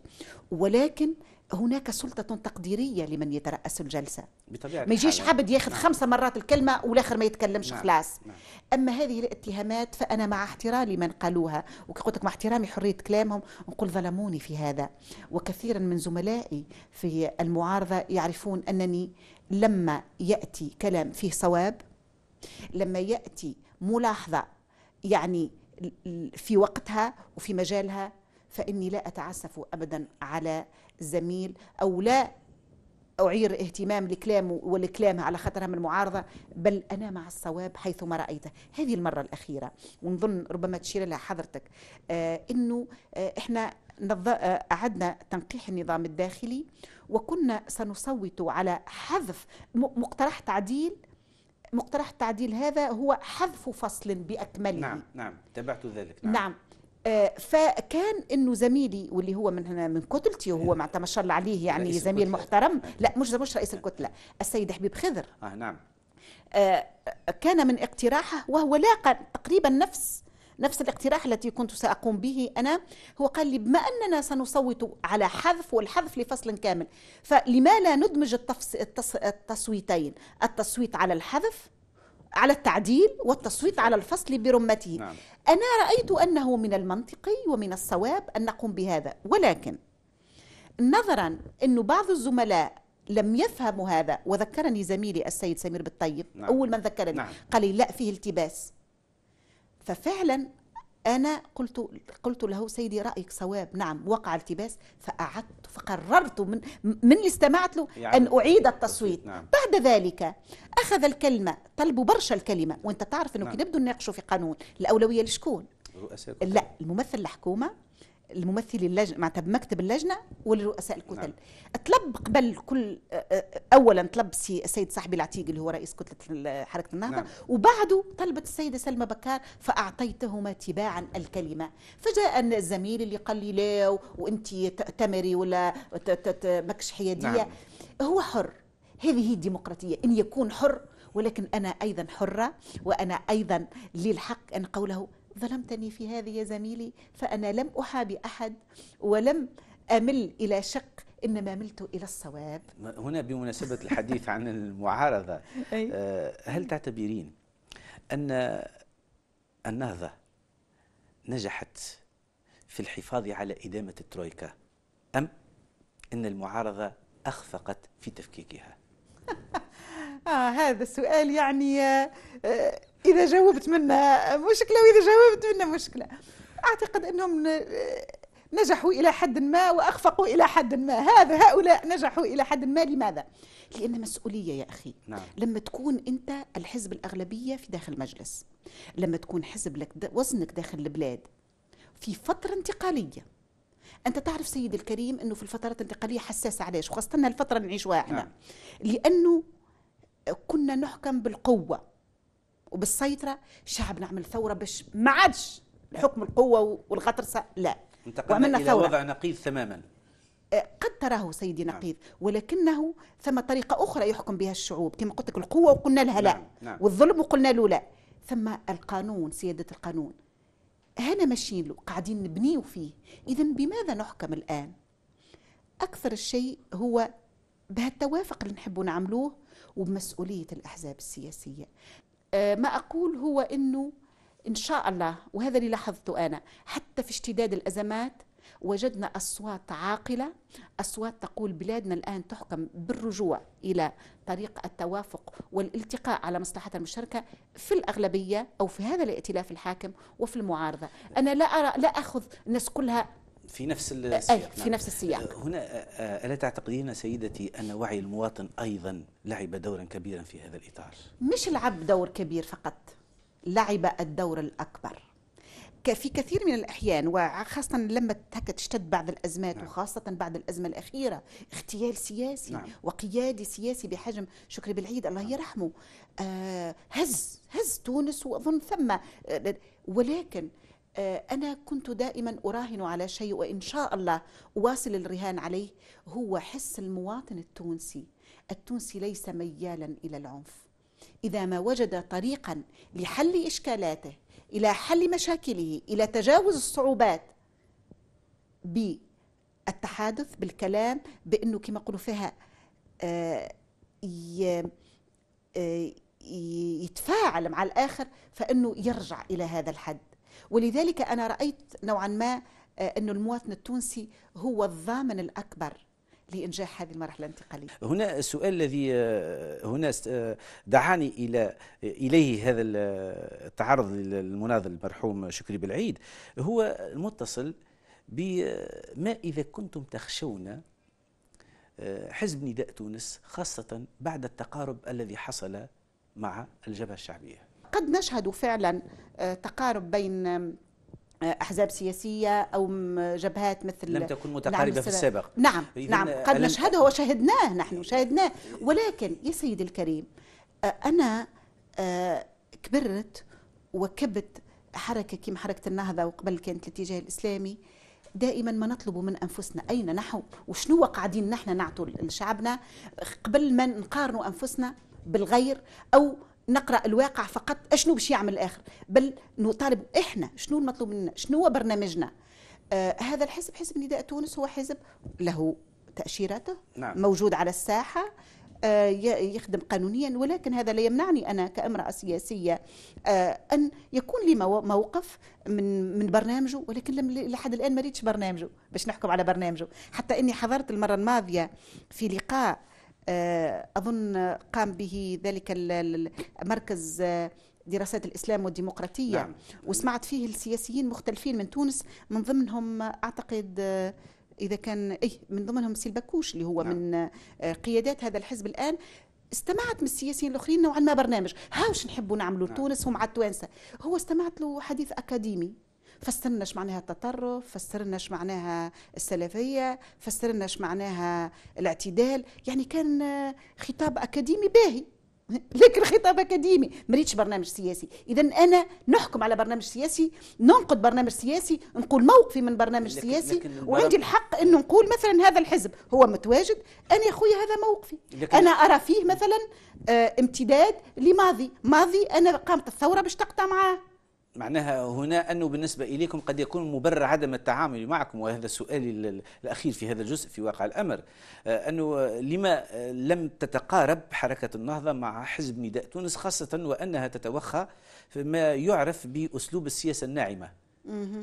ولكن هناك سلطة تقديرية لمن يترأس الجلسة بطبيعة ما يجيش. عبد ياخذ نعم. خمسة مرات الكلمة والآخر ما يتكلمش نعم. خلاص نعم. أما هذه الاتهامات فأنا مع احترامي من قالوها وقلت لك مع احترامي حرية كلامهم نقول ظلموني في هذا وكثيرا من زملائي في المعارضة يعرفون أنني لما يأتي كلام فيه صواب لما يأتي ملاحظة يعني في وقتها وفي مجالها فإني لا أتعسف أبدا على زميل أو لا أعير اهتمام لكلامه ولكلامه على خاطرها من المعارضة بل أنا مع الصواب حيثما رأيته. هذه المرة الأخيرة ونظن ربما تشير لها حضرتك آه إنه آه إحنا آه، أعدنا تنقيح النظام الداخلي وكنا سنصوت على حذف م- مقترح تعديل مقترح التعديل هذا هو حذف فصل بأكمله. نعم نعم تابعت ذلك نعم, نعم. فكان إنه زميلي واللي هو من من كتلتي وهو معناتها ما شاء الله عليه يعني زميل الكتلة. محترم. لا مش مش رئيس الكتله السيد حبيب خضر. آه نعم. آه، كان من اقتراحه وهو لاقى تقريبا نفس نفس الاقتراح التي كنت سأقوم به أنا. هو قال لي بما أننا سنصوت على حذف والحذف لفصل كامل فلما لا ندمج. التصويتين؟ التصويت على الحذف على التعديل والتصويت على الفصل برمته نعم. أنا رأيت أنه من المنطقي ومن الصواب أن نقوم بهذا ولكن نظرا أنه بعض الزملاء لم يفهموا هذا وذكرني زميلي السيد سمير بالطيب نعم. أول من ذكرني نعم. قال لي لا فيه التباس ففعلا أنا قلت قلت له سيدي رأيك صواب نعم وقع التباس فأعدت فقررت من من اللي استمعت له إعادة أن أعيد التصويت، نعم. بعد ذلك أخذ الكلمة طلبوا برشا الكلمة وأنت تعرف أنه نعم. كي نبدو نناقشوا في قانون الأولوية لشكون. لا الممثل الحكومة الممثل اللجنة معناتها بمكتب اللجنة ولرؤساء الكتل نعم. طلب قبل كل اولا طلب سي- السيد صاحبي العتيق اللي هو رئيس كتلة حركة النهضة نعم. وبعده طلبت السيدة سلمى بكار فأعطيتهما تباعا الكلمة فجاء الزميل اللي قال لي لا وأنت تأتمري ولا ماكش حيادية نعم. هو حر هذه هي الديمقراطية إن يكون حر ولكن أنا أيضا حرة وأنا أيضا لي الحق أن قوله ظلمتني في هذه يا زميلي فأنا لم أحابي أحد ولم أمل إلى شق إنما ملت إلى الصواب. هنا بمناسبة الحديث عن المعارضة. آه، هل تعتبرين أن النهضة نجحت في الحفاظ على إدامة الترويكا؟ أم أن المعارضة أخفقت في تفكيكها؟ آه هذا السؤال يعني آه إذا جاوبت منه مشكلة وإذا جاوبت منه مشكلة. أعتقد أنهم ن- نجحوا إلى حد ما وأخفقوا إلى حد ما. هذا هؤلاء نجحوا إلى حد ما. لماذا؟ لأن مسؤولية يا أخي. نعم. لما تكون أنت الحزب الأغلبية في داخل المجلس لما تكون حزب لك د- وزنك داخل البلاد في فترة انتقالية. أنت تعرف سيدي الكريم أنه في الفترات الانتقالية حساسة علاش وخاصة الفترة اللي نعيشوها إحنا. نعم. لأنه كنا نحكم بالقوة. وبالسيطرة شعب نعمل ثورة باش ما عادش الحكم القوة والغطرسة لا. انتقلنا وعملنا إلى ثورة. وضع نقيض تماما. آه، قد تراه سيدي نقيض ولكنه ثم طريقة أخرى يحكم بها الشعوب. كما قلت لك القوة وقلنا لها لا. نعم، نعم. والظلم وقلنا له لا. ثم القانون سيادة القانون. هنا ماشيين له قاعدين نبنيو فيه. إذا بماذا نحكم الآن؟ أكثر الشيء هو بهالتوافق اللي نحبوا نعملوه وبمسؤولية الأحزاب السياسية. ما أقول هو أنه إن شاء الله وهذا اللي لاحظته أنا حتى في اشتداد الأزمات وجدنا أصوات عاقلة أصوات تقول بلادنا الآن تحكم بالرجوع إلى طريق التوافق والالتقاء على مصلحة المشتركة في الأغلبية أو في هذا الائتلاف الحاكم وفي المعارضة. أنا لا أرى لا أخذ الناس كلها في نفس السياق في نفس السياق. هنا آه، ألا تعتقدين سيدتي أن وعي المواطن أيضا لعب دورا كبيرا في هذا الإطار؟ مش لعب دور كبير فقط لعب الدور الأكبر. في كثير من الأحيان وخاصة لما هكا تشتد بعض الأزمات نعم. وخاصة بعد الأزمة الأخيرة اغتيال سياسي نعم. وقيادي سياسي بحجم شكري بالعيد الله يرحمه آه هز هز تونس وأظن ثم ولكن أنا كنت دائما أراهن على شيء وإن شاء الله أواصل الرهان عليه هو حس المواطن التونسي. التونسي ليس ميالا إلى العنف. إذا ما وجد طريقا لحل إشكالاته إلى حل مشاكله إلى تجاوز الصعوبات التحادث بالكلام بأنه كما يقولوا فيها آه، آه، يتفاعل مع الآخر فإنه يرجع إلى هذا الحد. ولذلك أنا رأيت نوعا ما آه، إنه المواطن التونسي هو الضامن الأكبر لإنجاح هذه المرحلة الانتقالية. هنا السؤال الذي آه، هنا آه، دعاني إلى إليه هذا ال- التعرض للمناضل المرحوم شكري بالعيد. هو المتصل بما إذا كنتم تخشون حزب نداء تونس خاصة بعد التقارب الذي حصل مع الجبهة الشعبية؟ قد نشهد فعلا آه، تقارب بين آه، أحزاب سياسية أو جبهات مثل لم تكن متقاربة في السبب. السابق. نعم نعم قد نشهده وشهدناه نحن شاهدناه ولكن يا سيدي الكريم آه، أنا كبرت وكبت حركة كما حركة النهضة وقبل كانت الاتجاه الإسلامي. دائما ما نطلب من أنفسنا أين نحن؟ وشنو قاعدين نحن نعطوا لشعبنا؟ قبل ما نقارنوا أنفسنا بالغير أو نقرأ الواقع فقط أشنو باش يعمل الآخر؟ بل نطالب إحنا شنو المطلوب منا؟ شنو هو برنامجنا؟ آه هذا الحزب حزب نداء تونس هو حزب له تاشيرته نعم. موجود على الساحة آه، يخدم قانونيا ولكن هذا لا يمنعني أنا كأمرأة سياسية آه، أن يكون لي مو- موقف من من برنامجه ولكن لم لحد الآن ما ريتش برنامجه باش نحكم على برنامجه. حتى إني حضرت المرة الماضية في لقاء آه، أظن قام به ذلك ال- ال- مركز آه، دراسات الإسلام والديمقراطية نعم. وسمعت فيه السياسيين مختلفين من تونس من ضمنهم أعتقد آه، إذا كان اي من ضمنهم سيلباكوش اللي هو نعم. من قيادات هذا الحزب الآن استمعت من السياسيين الآخرين نوعا ما برنامج هاوش نحبوا نعملوا نعم. تونس ومع التوانسه هو استمعت له حديث أكاديمي فسرناش معناها التطرف فسرناش معناها السلفية فسرناش معناها الاعتدال. يعني كان خطاب أكاديمي باهي. لكن خطاب أكاديمي. مريتش برنامج سياسي. اذا أنا نحكم على برنامج سياسي ننقد برنامج سياسي نقول موقفي من برنامج لكن- سياسي لكن وعندي الحق إنه نقول مثلا هذا الحزب هو متواجد. أنا يا خويا هذا موقفي. أنا أرى فيه مثلا آه، امتداد لماضي. ماضي أنا قامت الثورة باش تقطع معاه. معناها هنا أنه بالنسبة إليكم قد يكون مبرر عدم التعامل معكم وهذا سؤالي ال- الأخير في هذا الجزء في واقع الأمر. آه، أنه آه، لما لم تتقارب حركة النهضة مع حزب نداء تونس خاصة وأنها تتوخى ما يعرف بأسلوب السياسة الناعمة.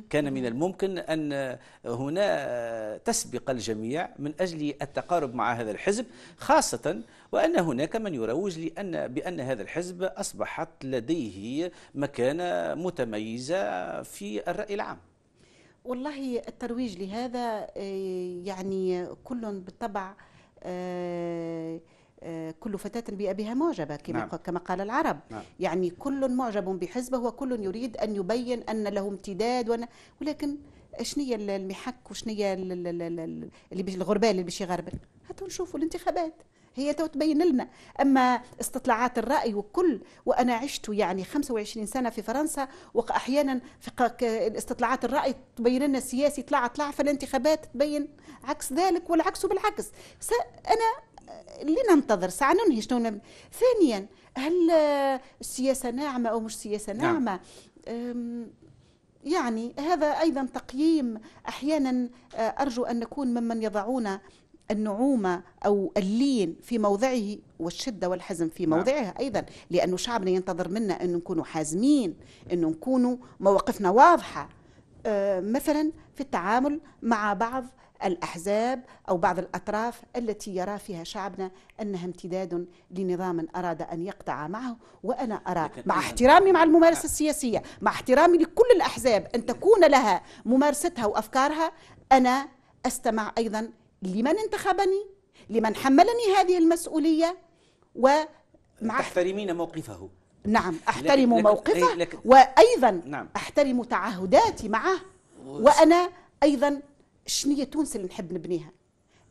كان من الممكن أن هنا تسبق الجميع من أجل التقارب مع هذا الحزب خاصة وأن هناك من يروج لأن بأن هذا الحزب أصبحت لديه مكانة متميزة في الرأي العام والله الترويج لهذا آه، يعني كل بالطبع آه، آه، كل فتاة بأبيها معجبة كما نعم. كما قال العرب نعم. يعني كل معجب بحزبه وكل يريد أن يبين أن له امتداد وأن ولكن شنية المحك وشنية اللي الغربال اللي باش يغربل هاتوا نشوفوا الانتخابات هي تبين لنا أما استطلاعات الرأي وكل وأنا عشت يعني 25 سنة في فرنسا وأحيانا في الاستطلاعات الرأي تبين لنا السياسي طلع طلع في الانتخابات تبين عكس ذلك والعكس بالعكس أنا لننتظر ساعة ننهي شنو. ثانيا هل السياسة ناعمة أو مش سياسة نعم. ناعمة أم، يعني هذا أيضا تقييم أحيانا أرجو أن نكون ممن يضعون النعومة أو اللين في موضعه والشدة والحزم في نعم. موضعها أيضا لأنه شعبنا ينتظر منا أن نكونوا حازمين أن نكونوا مواقفنا واضحة. آه، مثلا في التعامل مع بعض الأحزاب أو بعض الأطراف التي يرى فيها شعبنا أنها امتداد لنظام أراد أن يقطع معه وأنا أرى. مع احترامي مع الممارسة السياسية مع احترامي لكل الأحزاب أن تكون لها ممارستها وأفكارها أنا أستمع أيضا لمن انتخبني؟ لمن حملني هذه المسؤولية؟ ومع تحترمين موقفه. نعم أحترم لكن- موقفه لكن- وأيضا نعم. أحترم تعهداتي معه. وأنا أيضا شنية تونس اللي نحب نبنيها.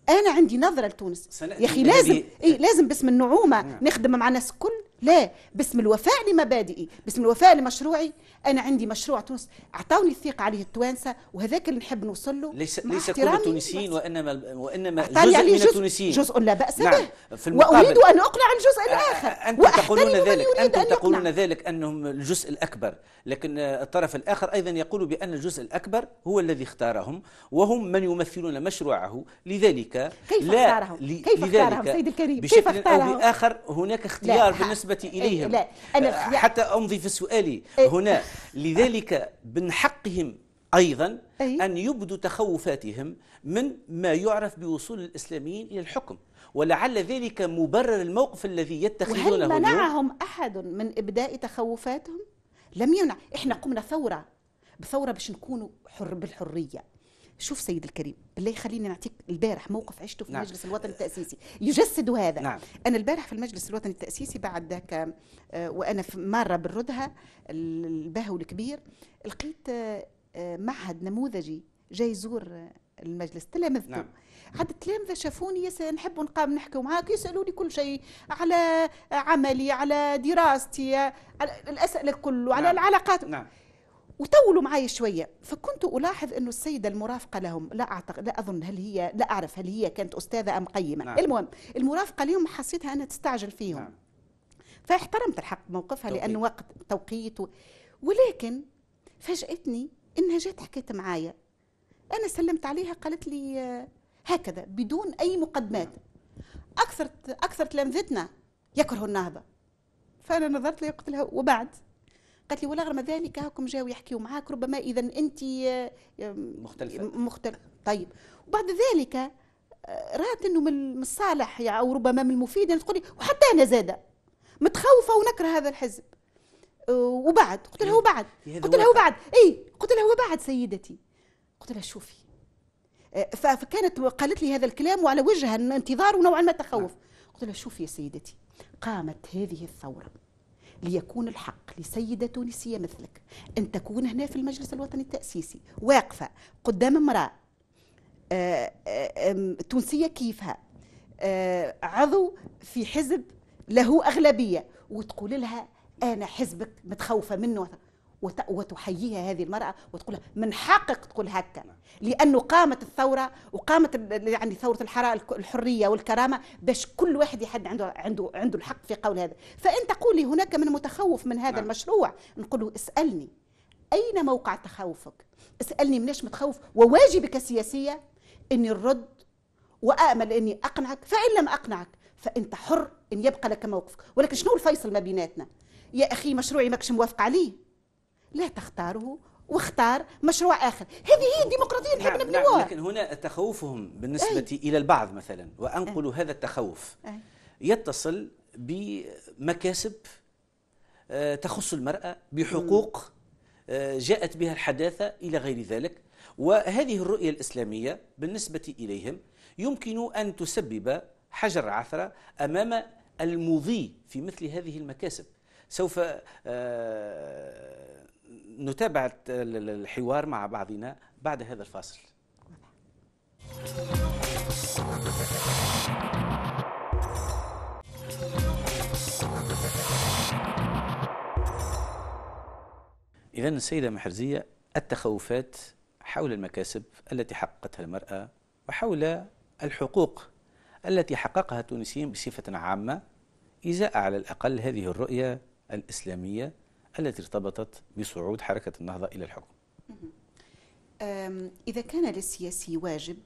أنا عندي نظرة لتونس. يا أخي لازم إيه لازم باسم النعومة نعم. نخدم مع ناس كل لا باسم الوفاء لمبادئي باسم الوفاء لمشروعي أنا عندي مشروع تونس أعطوني الثقة عليه التوانسة وهذاك اللي نحب نوصل له ليس ليس كل التونسيين. وإنما وإنما جزء من جزء, التونسيين جزء لا بأس نعم به في المقابل وأريد أن أقنع الجزء الآخر وأحترم تقولون ذلك أن تقولون. ذلك أنهم الجزء الأكبر لكن الطرف الآخر أيضا يقول بأن الجزء الأكبر هو الذي اختارهم وهم من يمثلون مشروعه لذلك كيف لا اختارهم؟ كيف اختارهم لذلك سيدي الكريم؟ كيف بشكل أو اختارهم؟ بآخر هناك اختيار لا، بالنسبة إيه، إليهم. لا، أنا آه، حتى أمضي في سؤالي إيه. هنا. لذلك من حقهم أيضا أي. أن يبدوا تخوفاتهم من ما يعرف بوصول الإسلاميين إلى الحكم. ولعل ذلك مبرر الموقف الذي يتخذونه وهل اليوم. منعهم أحد من إبداء تخوفاتهم؟ لم يمنع. إحنا قمنا ثورة بثوره باش نكونوا حر بالحرية. شوف سيد الكريم بالله خليني نعطيك البارح موقف عشته في نعم. المجلس الوطني التأسيسي يجسد هذا نعم. أنا البارح في المجلس الوطني التأسيسي بعد ذاك آه، وأنا في مرة بالردها الباهو الكبير لقيت آه، آه، معهد نموذجي جاي يزور المجلس تلامذته نعم. عاد التلامذة شافوني يس نحب نقام نحكي معاك يسألوني كل شيء على عملي على دراستي على الأسئلة كله على نعم. العلاقات نعم وطولوا معي شوية. فكنت ألاحظ إنه السيدة المرافقة لهم لا اعتقد لا أظن هل هي لا أعرف هل هي كانت أستاذة أم قيمة. نعم. المهم المرافقة لهم حسيتها أنها تستعجل فيهم. نعم. فاحترمت الحق موقفها توقيت. لأنه وقت توقيت و... ولكن فاجأتني إنها جات حكيت معايا. أنا سلمت عليها قالت لي هكذا بدون أي مقدمات. أكثر أكثر تلامذتنا يكرهوا النهضة. فأنا نظرت لها قلت لها وبعد؟ قالت لي ولا رغم ذلك هاكم جاوا يحكيوا معاك ربما اذا انت مختلفة. مختلف طيب. وبعد ذلك آه، رأت إنه من الصالح يعني أو ربما من المفيد ان تقولي وحتى أنا زاده متخوفة ونكره هذا الحزب. آه، وبعد قلت لها وبعد. في هذا قلت لها. وبعد. اي قلت لها وبعد سيدتي. قلت لها شوفي آه، فكانت قالت لي هذا الكلام وعلى وجهها إن إنتظار ونوعا ما تخوف. قلت لها شوفي يا سيدتي قامت هذه الثورة ليكون الحق لسيدة تونسية مثلك. أن تكون هنا في المجلس الوطني التأسيسي. واقفة قدام امرأة آه، آه، تونسية كيفها آه، عضو في حزب له أغلبية وتقول لها أنا حزبك متخوفة منه. وتحييها هذه المرأة وتقول لها من حقك تقول هكا. لأنه قامت الثورة وقامت يعني ثورة الحرية والكرامة باش كل واحد يحد عنده عنده عنده الحق في قول هذا. فأنت قولي هناك من متخوف من هذا نعم. المشروع نقول له اسألني أين موقع تخوفك؟ اسألني مناش متخوف وواجبك السياسية أني نرد وآمل أني أقنعك. فإن لم أقنعك فأنت حر أن يبقى لك موقفك. ولكن شنو الفيصل ما بيناتنا؟ يا أخي مشروعي ماكش موافق عليه. لا تختاره واختار مشروع آخر. هذه هي الديمقراطية نحب نعم, نعم نبنيوها لكن هنا تخوفهم بالنسبة إلى البعض مثلا وأنقل هذا التخوف أي. يتصل بمكاسب آه، تخص المرأة بحقوق آه، جاءت بها الحداثة إلى غير ذلك. وهذه الرؤية الإسلامية بالنسبة إليهم يمكن أن تسبب حجر عثرة أمام المضي في مثل هذه المكاسب. سوف آه، نتابع الحوار مع بعضنا بعد هذا الفاصل. إذا السيدة محرزية التخوفات حول المكاسب التي حققتها المرأة وحول الحقوق التي حققها التونسيين بصفة عامة إزاء على الأقل هذه الرؤية الإسلامية التي ارتبطت بصعود حركة النهضة إلى الحكم. إذا كان للسياسي واجب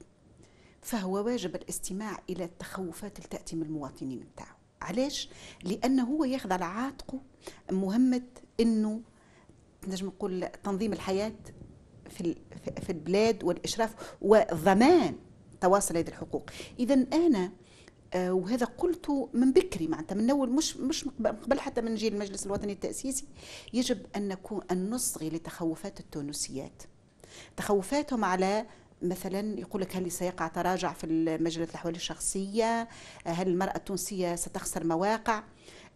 فهو واجب الاستماع إلى التخوفات اللي تأتي من المواطنين بتاعه. علاش؟ لأنه هو ياخذ على عاتقه مهمة أنه نجم نقول تنظيم الحياة في في- البلاد والإشراف وضمان تواصل هذه الحقوق. إذا أنا وهذا قلته من بكري معناتها من أول مش مش قبل حتى من جيل المجلس الوطني التأسيسي. يجب أن نكون أن نصغي لتخوفات التونسيات. تخوفاتهم على مثلا يقول لك هل سيقع تراجع في مجلة الأحوال الشخصية؟ هل المرأة التونسية ستخسر مواقع؟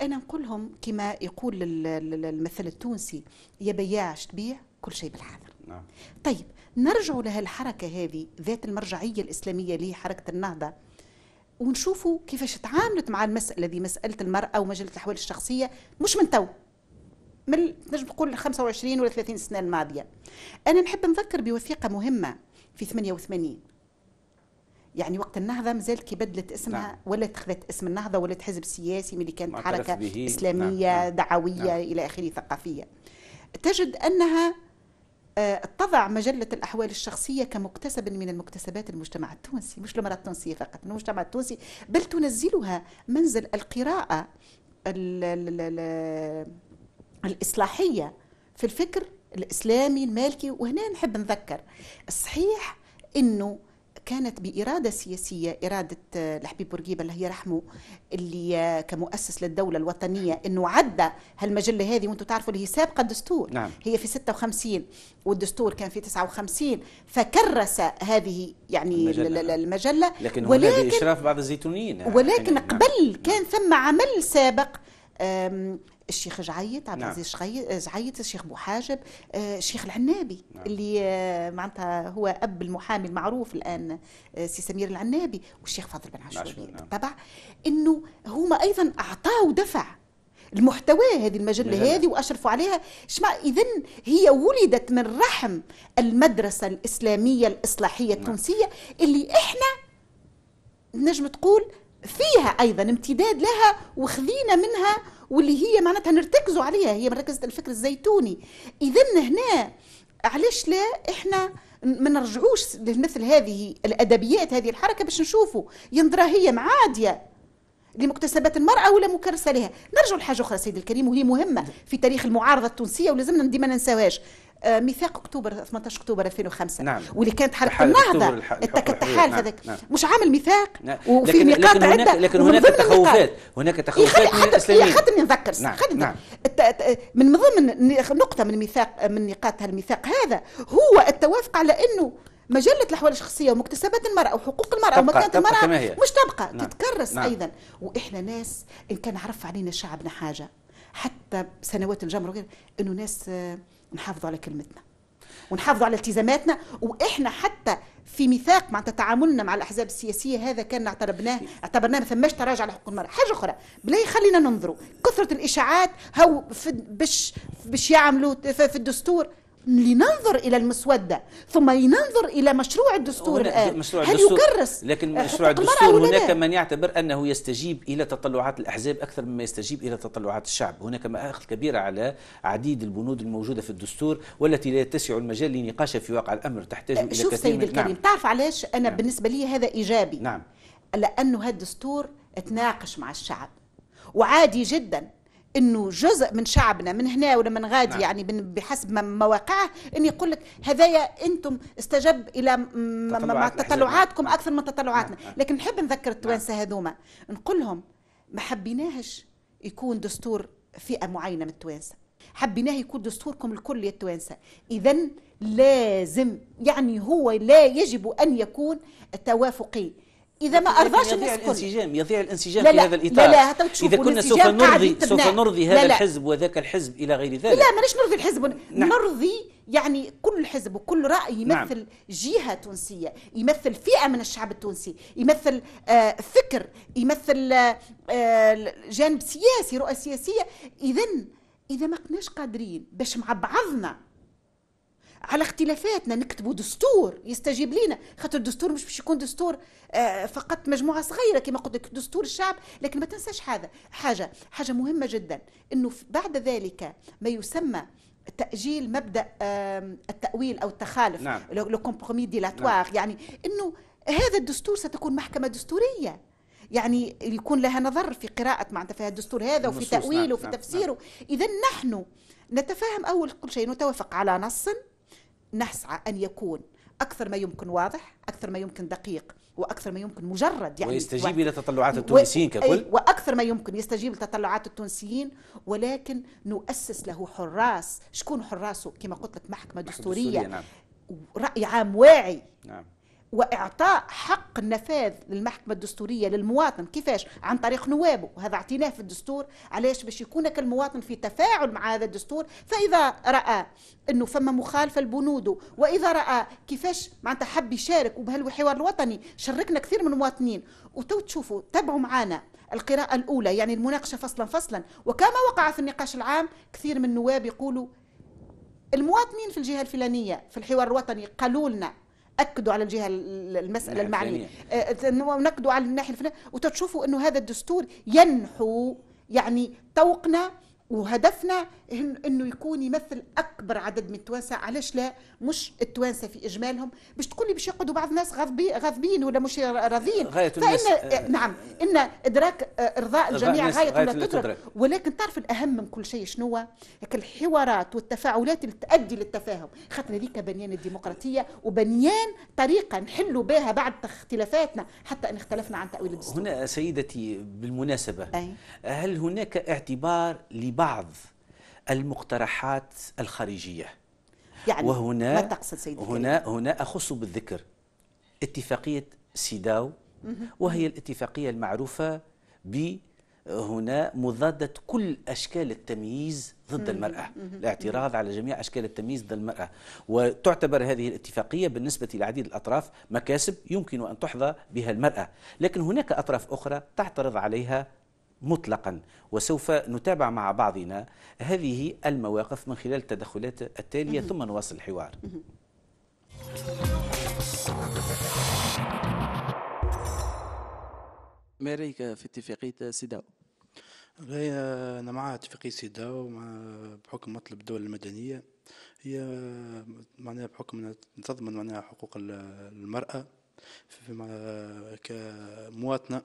أنا نقول لهم كما يقول ال- ال- المثل التونسي يا بياع تبيع كل شيء بالحذر. نعم. طيب نرجع لها الحركة هذه ذات المرجعية الإسلامية اللي هي حركة النهضة. ونشوفوا كيفاش تعاملت مع المسألة دي مسألة المرأة ومجلة الأحوال الشخصية مش من تو من نجم تقول 25 ولا 30 سنة الماضية أنا نحب نذكر بوثيقة مهمة في 88 يعني وقت النهضة مازال كي بدلت اسمها نعم. نعم. ولا اتخذت اسم النهضة ولا حزب سياسي من اللي كانت حركة به. إسلامية نعم، نعم. دعوية نعم. نعم. إلى آخره ثقافية تجد أنها آه، تضع مجلة الأحوال الشخصية كمكتسب من المكتسبات المجتمع التونسي مش المرأة التونسية فقط المجتمع التونسي بل تنزلها منزل القراءة ال ال ال الإصلاحية في الفكر الإسلامي المالكي وهنا نحب نذكر الصحيح أنه كانت بإرادة سياسية إرادة آه، الحبيب بورقيبة الله يرحمه اللي آه، كمؤسس للدولة الوطنية أنه عدى هالمجلة هذه وأنتم تعرفوا اللي هي سابقة الدستور نعم. هي في 56 والدستور كان في 59 فكرس هذه يعني المجلة. المجلة, لكن ولكن بإشراف بعض الزيتونيين ولكن حينئذ. نعم. قبل كان ثم عمل سابق الشيخ جعيط عبد نعم. العزيز شغي- جعيط الشيخ بوحاجب آه، الشيخ العنابي نعم. اللي آه، معناتها هو أب المحامي المعروف الآن آه، سي سمير العنابي والشيخ فاضل بن عاشور نعم. بالطبع إنه هما أيضا اعطاوا دفع المحتوى هذه المجلة مجلة. هذه وأشرفوا عليها اسمع إذن هي ولدت من رحم المدرسة الإسلامية الإصلاحية نعم. التونسية اللي إحنا نجم تقول فيها أيضا امتداد لها وخذينا منها واللي هي معناتها نرتكزوا عليها. هي مركزة الفكر الزيتوني. اذا هنا علاش لا إحنا ما نرجعوش لمثل هذه الأدبيات هذه الحركة باش نشوفوا. ينظرا هي معادية. لمكتسبات المرأة ولا مكرسة لها نرجع لحاجة أخرى سيدي الكريم وهي مهمة في تاريخ المعارضة التونسية ولازمنا ديما ننساوهاش آه، ميثاق أكتوبر 18 أكتوبر 2005 نعم. واللي كانت حركه النهضة. التحالف نعم، هذاك نعم. مش عامل ميثاق نعم. وفي لكن نقاط عده هناك لكن هناك تخوفات هناك تخوفات من الإسلاميين خاطر نذكر نعم، خاطر نعم. من ضمن نقطة من ميثاق من نقاط هالميثاق هذا هو التوافق على إنه مجلة الأحوال الشخصية ومكتسبات المرأة وحقوق المرأة ومكانة المرأة كما هي. مش تبقى نعم. تتكرس نعم. أيضا وإحنا ناس إن كان عرف علينا شعبنا حاجة حتى سنوات الجمر وغيره إنه ناس آه، نحافظوا على كلمتنا ونحافظوا على التزاماتنا وإحنا حتى في ميثاق مع تعاملنا مع الأحزاب السياسية هذا كان اعتبرناه اعتبرناه ما ثماش تراجع على حقوق المرأة حاجة أخرى بلا يخلينا ننظروا كثرة الإشاعات هو باش باش يعملوا في الدستور لننظر إلى المسودة ثم لننظر إلى مشروع الدستور الآن مشروع هل الدستور يكرس لكن مشروع الدستور هناك؟ من يعتبر أنه يستجيب إلى تطلعات الأحزاب أكثر مما يستجيب إلى تطلعات الشعب، هناك مآخذ كبيرة على عديد البنود الموجودة في الدستور والتي لا يتسع المجال لنقاشها في واقع الأمر تحتاج إلى شوف كثير سيدي من الكريم نعم. تعرف علاش أنا نعم. بالنسبة لي هذا إيجابي نعم لأنه هذا الدستور تناقش مع الشعب وعادي جدا إنه جزء من شعبنا من هنا ولا من غادي نعم. نعم. يعني بحسب مواقعه إن يقول لك هذايا أنتم استجب إلى تطلعات. تطلعاتكم نعم. أكثر من تطلعاتنا نعم. نعم. لكن نحب نذكر التوانسة هذوما نقول لهم ما حبيناهش يكون دستور فئة معينة من التوانسة حبيناه يكون دستوركم الكل يا التوانسة اذا لازم يعني هو لا يجب أن يكون توافقي إذا ما أرضاش يضيع الإنسجام يضيع الإنسجام لا في لا، هذا الإطار لا لا، إذا كنا سوف نرضي. سوف نرضي لا هذا لا. الحزب وذاك الحزب إلى غير ذلك لا مانيش نرضي الحزب نعم. نرضي يعني كل حزب وكل رأي يمثل نعم. جهة تونسية يمثل فئة من الشعب التونسي يمثل آه فكر يمثل آه جانب سياسي رؤى سياسية إذا إذا ما كناش قادرين باش مع بعضنا على اختلافاتنا نكتبوا دستور يستجيب لنا خاطر الدستور مش باش يكون دستور آه، فقط مجموعة صغيرة كما قلت لك دستور الشعب. لكن ما تنساش هذا حاجة حاجة مهمة جدا إنه بعد ذلك ما يسمى تأجيل مبدأ التأويل أو التخالف نعم. le compromis dilatoire يعني إنه هذا الدستور ستكون محكمة دستورية. يعني يكون لها نظر في قراءة معناتها في هذا الدستور هذا وفي تأويله نعم، وفي نعم، تفسيره. إذا نحن نتفاهم أول كل شيء نتوافق على نص نسعى أن يكون أكثر ما يمكن واضح أكثر ما يمكن دقيق وأكثر ما يمكن مجرد يعني ويستجيب إلى تطلعات التونسيين ككل؟ وأكثر ما يمكن يستجيب لتطلعات التونسيين ولكن نؤسس له حراس شكون حراسه؟ كما قلت لك محكمة دستورية، دستوريه نعم. رأي عام واعي. نعم. وإعطاء حق النفاذ للمحكمة الدستورية للمواطن. كيفاش؟ عن طريق نوابه. وهذا اعتناه في الدستور. علاش؟ باش يكون المواطن في تفاعل مع هذا الدستور. فإذا رأى إنه فما مخالفة لبنوده وإذا رأى كيفاش معناتها حب يشارك وبهالحوار الوطني شاركنا كثير من المواطنين وتو تشوفوا تابعوا معنا القراءة الأولى يعني المناقشة فصلا فصلا. وكما وقع في النقاش العام كثير من النواب يقولوا المواطنين في الجهة الفلانية في الحوار الوطني قالوا لنا أكدوا على الجهة المسألة المعنيه آه، نكدوا على الناحية الفلانية. وتشوفوا إنه هذا الدستور ينحو يعني طوقنا وهدفنا إنه يكون يمثل أكبر عدد من التوانسه علاش لا؟ مش التوانسة في إجمالهم. باش تقول لي باش يقعدوا بعض الناس غاضبين ولا مش راضيين؟ غاية فان آه نعم. إن إدراك آه إرضاء الجميع غاية, غاية لا تدرك. ولكن تعرف الأهم من كل شيء شنو هيك الحوارات والتفاعلات اللي تؤدي للتفاهم. خاطر هذيك بنيان الديمقراطية وبنيان طريقة نحلوا بها بعد اختلافاتنا حتى إن اختلفنا عن تأويل الدستور. هنا سيدتي بالمناسبة أي. هل هناك اعتبار بعض المقترحات الخارجية. يعني وهنا ما تقصد سيدي هنا هنا أخص بالذكر. اتفاقية سيداو وهي الاتفاقية المعروفة ب هنا مضادة كل أشكال التمييز ضد المرأة. الاعتراض على جميع أشكال التمييز ضد المرأة. وتعتبر هذه الاتفاقية بالنسبة لعديد الأطراف مكاسب يمكن أن تحظى بها المرأة. لكن هناك أطراف أخرى تعترض عليها مطلقا وسوف نتابع مع بعضنا هذه المواقف من خلال التدخلات التالية ثم نواصل الحوار. ما رأيك في اتفاقية سيداو؟ أنا مع اتفاقية سيداو بحكم مطلب الدول المدنية. هي معناها بحكم تضمن معناها حقوق المرأة كمواطنة آه،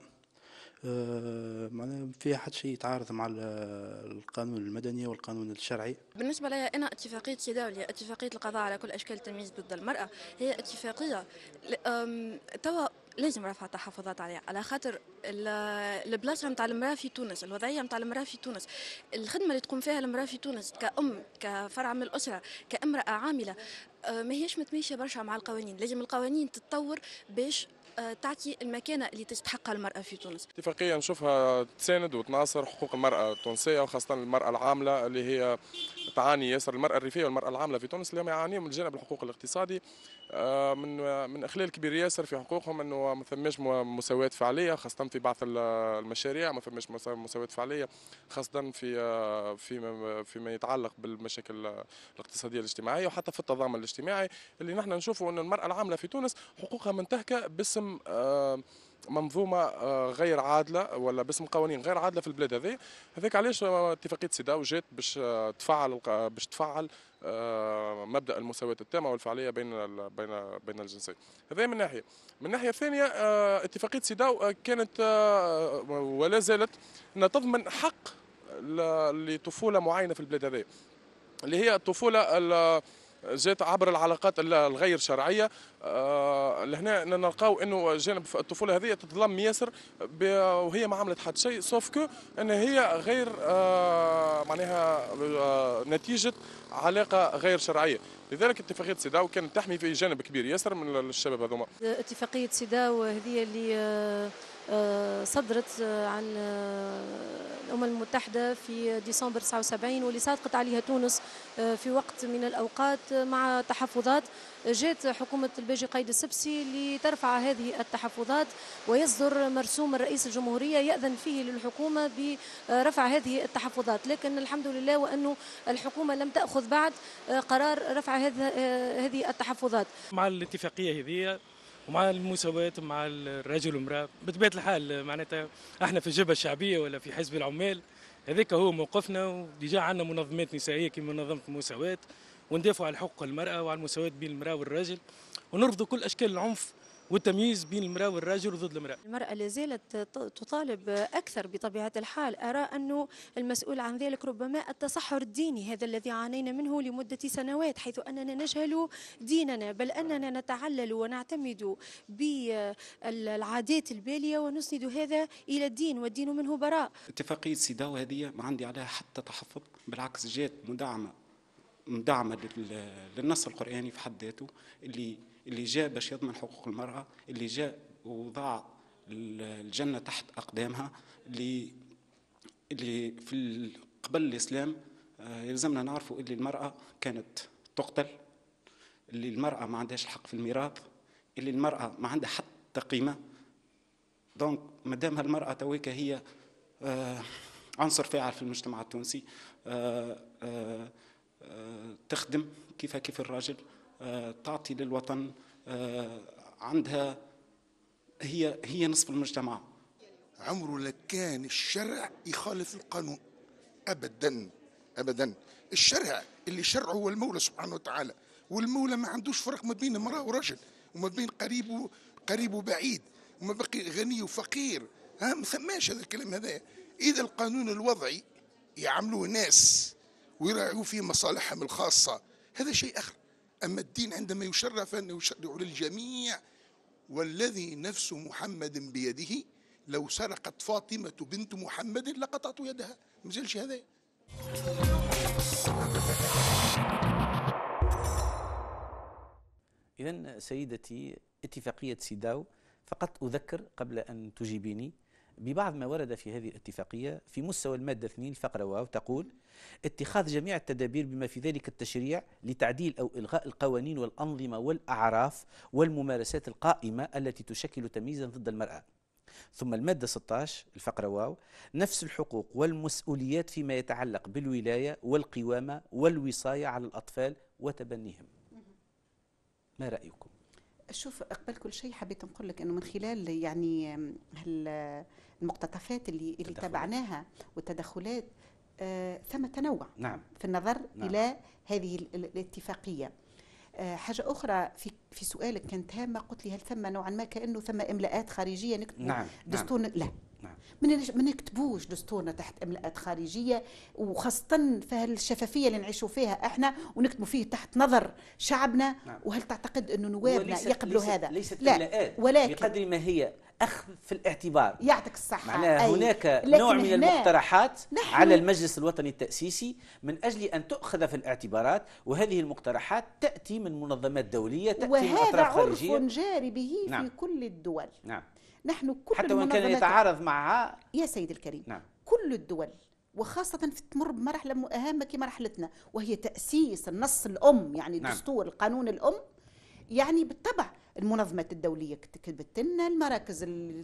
معناها فيها حتى شيء يتعارض مع القانون المدني والقانون الشرعي؟ بالنسبة لي أنا اتفاقية اللي اتفاقية القضاء على كل أشكال التمييز ضد المرأة هي اتفاقية. توا لازم رفع التحفظات عليها على خاطر البلاصة نتاع المرأة في تونس الوضعية نتاع المرأة في تونس. الخدمة اللي تقوم فيها المرأة في تونس كأم كفرع من الأسرة كامرأة عاملة آه، ما هيش متماشية برشا مع القوانين. لازم القوانين تتطور باش آه، تعطي المكانة اللي تستحقها المرأة في تونس. اتفاقيه نشوفها تساند وتناصر حقوق المرأة التونسية وخاصة المرأة العاملة اللي هي تعاني ياسر المرأة الريفية والمرأة العاملة في تونس اللي هم يعانيوا من الجانب الحقوق الاقتصادي آه، من من إخلال كبير ياسر في حقوقهم إنه ما ثماش مساواة فعليه خاصة في بعض المشاريع ما ثماش مساواة فعليه خاصة في آه، في فيما يتعلق بالمشاكل الاقتصادية الاجتماعية وحتى في التضامن الاجتماعي. اللي نحن نشوفوا ان المرأة العاملة في تونس حقوقها منتهكة باسم آه، منظومة غير عادلة ولا باسم قوانين غير عادلة في البلاد هذه. هذاك علاش اتفاقية سيداو جات باش تفعل باش تفعل آه، مبدأ المساواة التامة والفعالية بين بين بين الجنسين. هذا من ناحية. من الناحيه الثانية آه، اتفاقية سيداو آه، كانت ولا زالت انها تضمن حق لطفولة معينة في البلاد هذه اللي هي الطفولة جات عبر العلاقات الغير شرعية. آه لهنا نلقاو إنه جانب الطفولة هذه تظلم ياسر وهي ما عملت حتى شيء سوف كو إن هي غير آه معناها آه نتيجة علاقة غير شرعية. لذلك اتفاقية سيداو كانت تحمي في جانب كبير ياسر من الشباب هذوما. اتفاقية سيداو هذه اللي صدرت آه، عن الأمم المتحدة في ديسمبر 79 واللي صادقت عليها تونس في وقت من الأوقات مع تحفظات. جاءت حكومة الباجي قيد السبسي لترفع هذه التحفظات ويصدر مرسوم الرئيس الجمهورية يأذن فيه للحكومة برفع هذه التحفظات. لكن الحمد لله وأنه الحكومة لم تأخذ بعد قرار رفع هذه التحفظات. مع الاتفاقية هذه ومع المساواة مع الرجل والمرأة بطبيعة الحال معناتها إحنا في الجبهة الشعبية ولا في حزب العمال هذاك هو موقفنا وديجا عندنا منظمات نسائية كما منظمة المساواة وندافعوا على حقوق المرأة وعلى المساواة بين المرأة والرجل ونرفضوا كل أشكال العنف والتمييز بين المرأة والرجل وضد المرأة. المرأة لا زالت تطالب أكثر بطبيعة الحال أرى أنه المسؤول عن ذلك ربما التصحر الديني هذا الذي عانينا منه لمدة سنوات حيث أننا نجهل ديننا بل أننا نتعلل ونعتمد بالعادات البالية ونسند هذا إلى الدين والدين منه براء. اتفاقية سيداو هذه ما عندي عليها حتى تحفظ بالعكس جات مدعمة مدعمة للنص القرآني في حد ذاته اللي اللي جاء باش يضمن حقوق المرأة اللي جاء وضع الجنة تحت أقدامها اللي اللي في قبل الإسلام آه، يلزمنا نعرفوا اللي المرأة كانت تقتل اللي المرأة ما عندهاش الحق في الميراث اللي المرأة ما عندها حتى قيمة. دونك مادام هالمرأة تويكا هي آه، عنصر فاعل في المجتمع التونسي آه، تخدم كيف كيف الراجل. تعطي للوطن عندها هي هي نصف المجتمع. عمره لا كان الشرع يخالف القانون. ابدا ابدا. الشرع اللي شرعه هو المولى سبحانه وتعالى. والمولى ما عندوش فرق ما بين امرأة ورجل وما بين قريب قريب وبعيد وما بقي غني وفقير. ها ما ثماش هذا الكلام هذا. إذا القانون الوضعي يعملوه ناس ويراعوا فيه مصالحهم الخاصة. هذا شيء آخر. أما الدين عندما يشرع فانه يشرع للجميع والذي نفس محمد بيده لو سرقت فاطمة بنت محمد لقطعت يدها. مازالش هذا. إذا سيدتي اتفاقية سيداو فقط أذكر قبل أن تجيبيني ببعض ما ورد في هذه الاتفاقية في مستوى المادة 2 الفقرة واو تقول اتخاذ جميع التدابير بما في ذلك التشريع لتعديل أو إلغاء القوانين والأنظمة والأعراف والممارسات القائمة التي تشكل تمييزا ضد المرأة ثم المادة 16 الفقرة واو نفس الحقوق والمسؤوليات فيما يتعلق بالولاية والقوامة والوصاية على الأطفال وتبنيهم ما رأيكم؟ شوف قبل كل شيء حبيت نقول لك إنه من خلال يعني المقتطفات اللي اللي تابعناها والتدخلات آه ثم تنوع نعم. في النظر نعم. إلى هذه الاتفاقية آه حاجة أخرى في في سؤالك كانت هامة قلت لي هل ثم نوعا ما كأنه ثم املاءات خارجية نكتب نعم. نعم. دستور نعم. لا ما نكتبوش دستورنا تحت املاءات خارجية وخاصة في الشفافية اللي نعيشوا فيها إحنا ونكتبوا فيه تحت نظر شعبنا نعم. وهل تعتقد أنه نوابنا يقبلوا ليست هذا ليست لا املاءات ولكن بقدر ما هي اخذ في الاعتبار يعطيك الصحة معناها هناك نوع من المقترحات على المجلس الوطني التأسيسي من أجل أن تؤخذ في الاعتبارات وهذه المقترحات تأتي من منظمات دولية تأتي وهذا من اطراف خارجية وهذا عرف جاري به نعم. في كل الدول نعم نحن كل حتى وإن كان يتعارض معها يا سيدي الكريم نعم. كل الدول وخاصة في تمر بمرحلة هامة كمرحلتنا وهي تأسيس النص الأم يعني نعم. دستور القانون الأم يعني بالطبع المنظمات الدولية كتبت لنا المراكز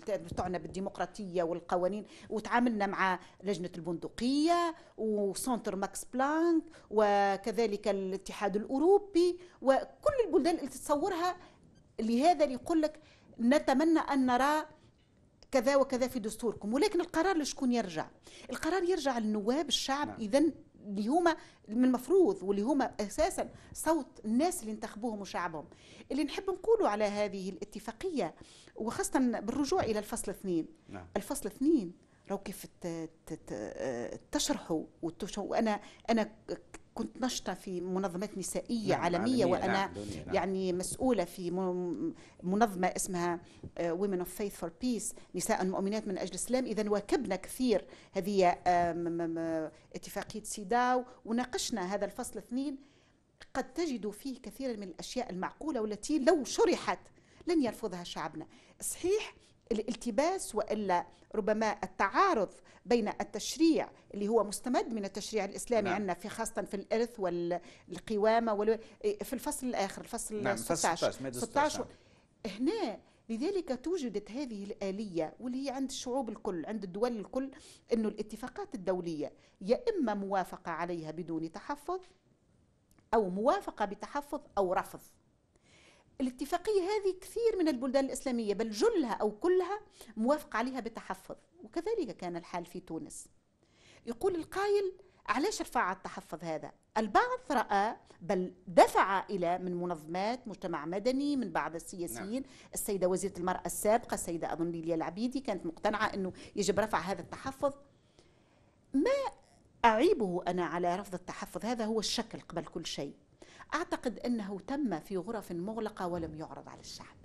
بتوعنا بالديمقراطية والقوانين وتعاملنا مع لجنة البندقية و centre Max Planck وكذلك الاتحاد الأوروبي وكل البلدان اللي تتصورها. لهذا اللي يقول لك نتمنى أن نرى كذا وكذا في دستوركم ولكن القرار لشكون يرجع؟ القرار يرجع للنواب الشعب. نعم. إذن اللي هما من المفروض واللي هما أساسا صوت الناس اللي انتخبوهم وشعبهم اللي نحب نقولوا على هذه الاتفاقية وخاصة بالرجوع إلى الفصل اثنين نعم. الفصل اثنين راهو كيف تشرحوا وأنا أنا كنت نشطة في منظمات نسائية نعم عالمية نعم وأنا نعم نعم. يعني مسؤولة في منظمة اسمها آه، Women of Faith for Peace نساء مؤمنات من أجل الإسلام. إذا واكبنا كثير هذه اتفاقية سيداو وناقشنا هذا الفصل اثنين قد تجد فيه كثيرا من الأشياء المعقولة والتي لو شرحت لن يرفضها شعبنا. صحيح الالتباس وإلا ربما التعارض بين التشريع اللي هو مستمد من التشريع الإسلامي نعم. عندنا في خاصة في الإرث والقوامة وال... في الفصل الآخر الفصل نعم 16 16, 16 هنا لذلك توجدت هذه الآلية واللي هي عند الشعوب الكل عند الدول الكل أنه الاتفاقات الدولية يا إما موافقة عليها بدون تحفظ أو موافقة بتحفظ أو رفض. الاتفاقية هذه كثير من البلدان الإسلامية بل جلها أو كلها موافق عليها بتحفظ وكذلك كان الحال في تونس. يقول القائل علاش رفع التحفظ هذا؟ البعض رأى بل دفع إلى من منظمات مجتمع مدني من بعض السياسيين نعم. السيدة وزيرة المرأة السابقة السيدة أظن ليليا العبيدي كانت مقتنعة أنه يجب رفع هذا التحفظ. ما أعيبه أنا على رفض التحفظ هذا؟ هو الشكل قبل كل شيء. أعتقد أنه تم في غرف مغلقة ولم يعرض على الشعب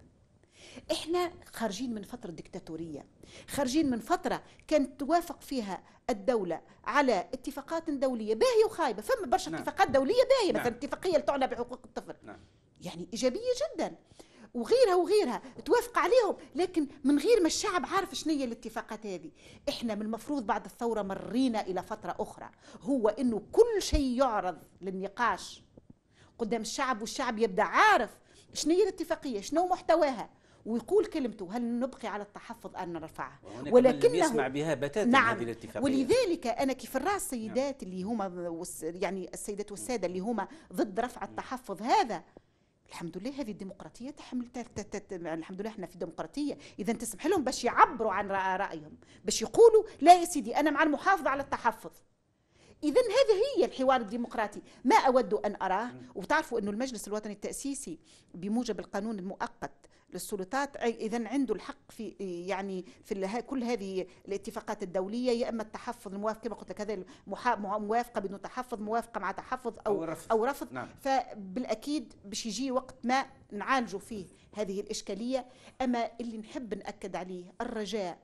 إحنا خارجين من فترة ديكتاتورية خارجين من فترة كانت توافق فيها الدولة على اتفاقات دولية باهية وخايبة فما برشا نعم. اتفاقات دولية باهية نعم. مثلا اتفاقية اللي تعنى بحقوق الطفل نعم. يعني إيجابية جدا وغيرها وغيرها توافق عليهم لكن من غير ما الشعب عارف شنو هي الاتفاقات هذه إحنا من المفروض بعد الثورة مرينا إلى فترة أخرى هو إنه كل شيء يعرض للنقاش قدام الشعب والشعب يبدأ عارف شنو هي الاتفاقية شنو محتواها ويقول كلمته هل نبقي على التحفظ أن نرفعها ولكنه يسمع بها بتاتا نعم. هذه الاتفاقية. ولذلك أنا كيف نرى السيدات اللي هما يعني السيدات والسادة اللي هما ضد رفع التحفظ هذا الحمد لله هذه الديمقراطية تحمل الحمد لله إحنا في ديمقراطية. إذا تسمح لهم باش يعبروا عن رأيهم باش يقولوا لا يا سيدي أنا مع المحافظة على التحفظ. اذا هذه هي الحوار الديمقراطي ما أود أن أراه وتعرفوا انه المجلس الوطني التأسيسي بموجب القانون المؤقت للسلطات اذا عنده الحق في يعني في كل هذه الاتفاقات الدولية يا إما التحفظ الموافق كما قلت لك هذا موافقة بدون تحفظ موافقة مع تحفظ أو أو رفض, أو رفض. نعم. فبالأكيد باش يجي وقت ما نعالجوا فيه هذه الإشكالية أما اللي نحب نأكد عليه الرجاء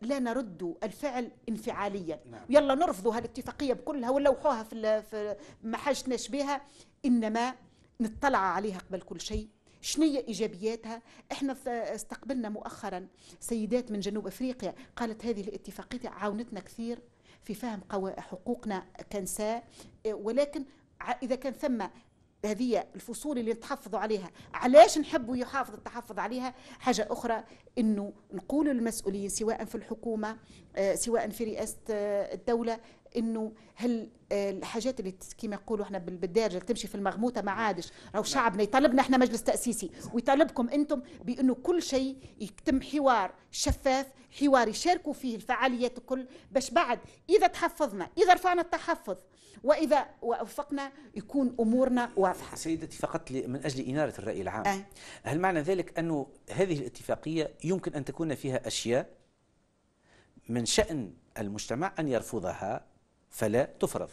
لا نرد الفعل انفعاليا. نعم. يلا نرفضوا هالاتفاقية بكلها ونلوحوها في في ما حاجتناش بها. إنما نطلع عليها قبل كل شيء. شنو هي إيجابياتها؟ إحنا استقبلنا مؤخرا سيدات من جنوب أفريقيا قالت هذه الاتفاقية عاونتنا كثير في فهم حقوقنا كنساء ولكن إذا كان ثم هذه الفصول اللي نتحفظوا عليها. علاش نحبوا يحافظ التحفظ عليها؟ حاجة أخرى أنه نقول للمسؤولين سواء في الحكومة آه، سواء في رئاسة آه، الدولة إنه هل آه، الحاجات اللي كما يقولوا إحنا بالدارجه تمشي في المغموطة ما عادش راهو نعم. شعبنا يطالبنا إحنا مجلس تأسيسي ويطالبكم أنتم بإنه كل شيء يتم حوار شفاف حوار يشاركوا فيه الفعاليات الكل باش بعد إذا تحفظنا إذا رفعنا التحفظ وإذا وافقنا يكون أمورنا واضحة. سيدتي فقط من أجل إنارة الرأي العام. أه. هل معنى ذلك أنه هذه الاتفاقية يمكن أن تكون فيها أشياء من شأن المجتمع أن يرفضها فلا تفرض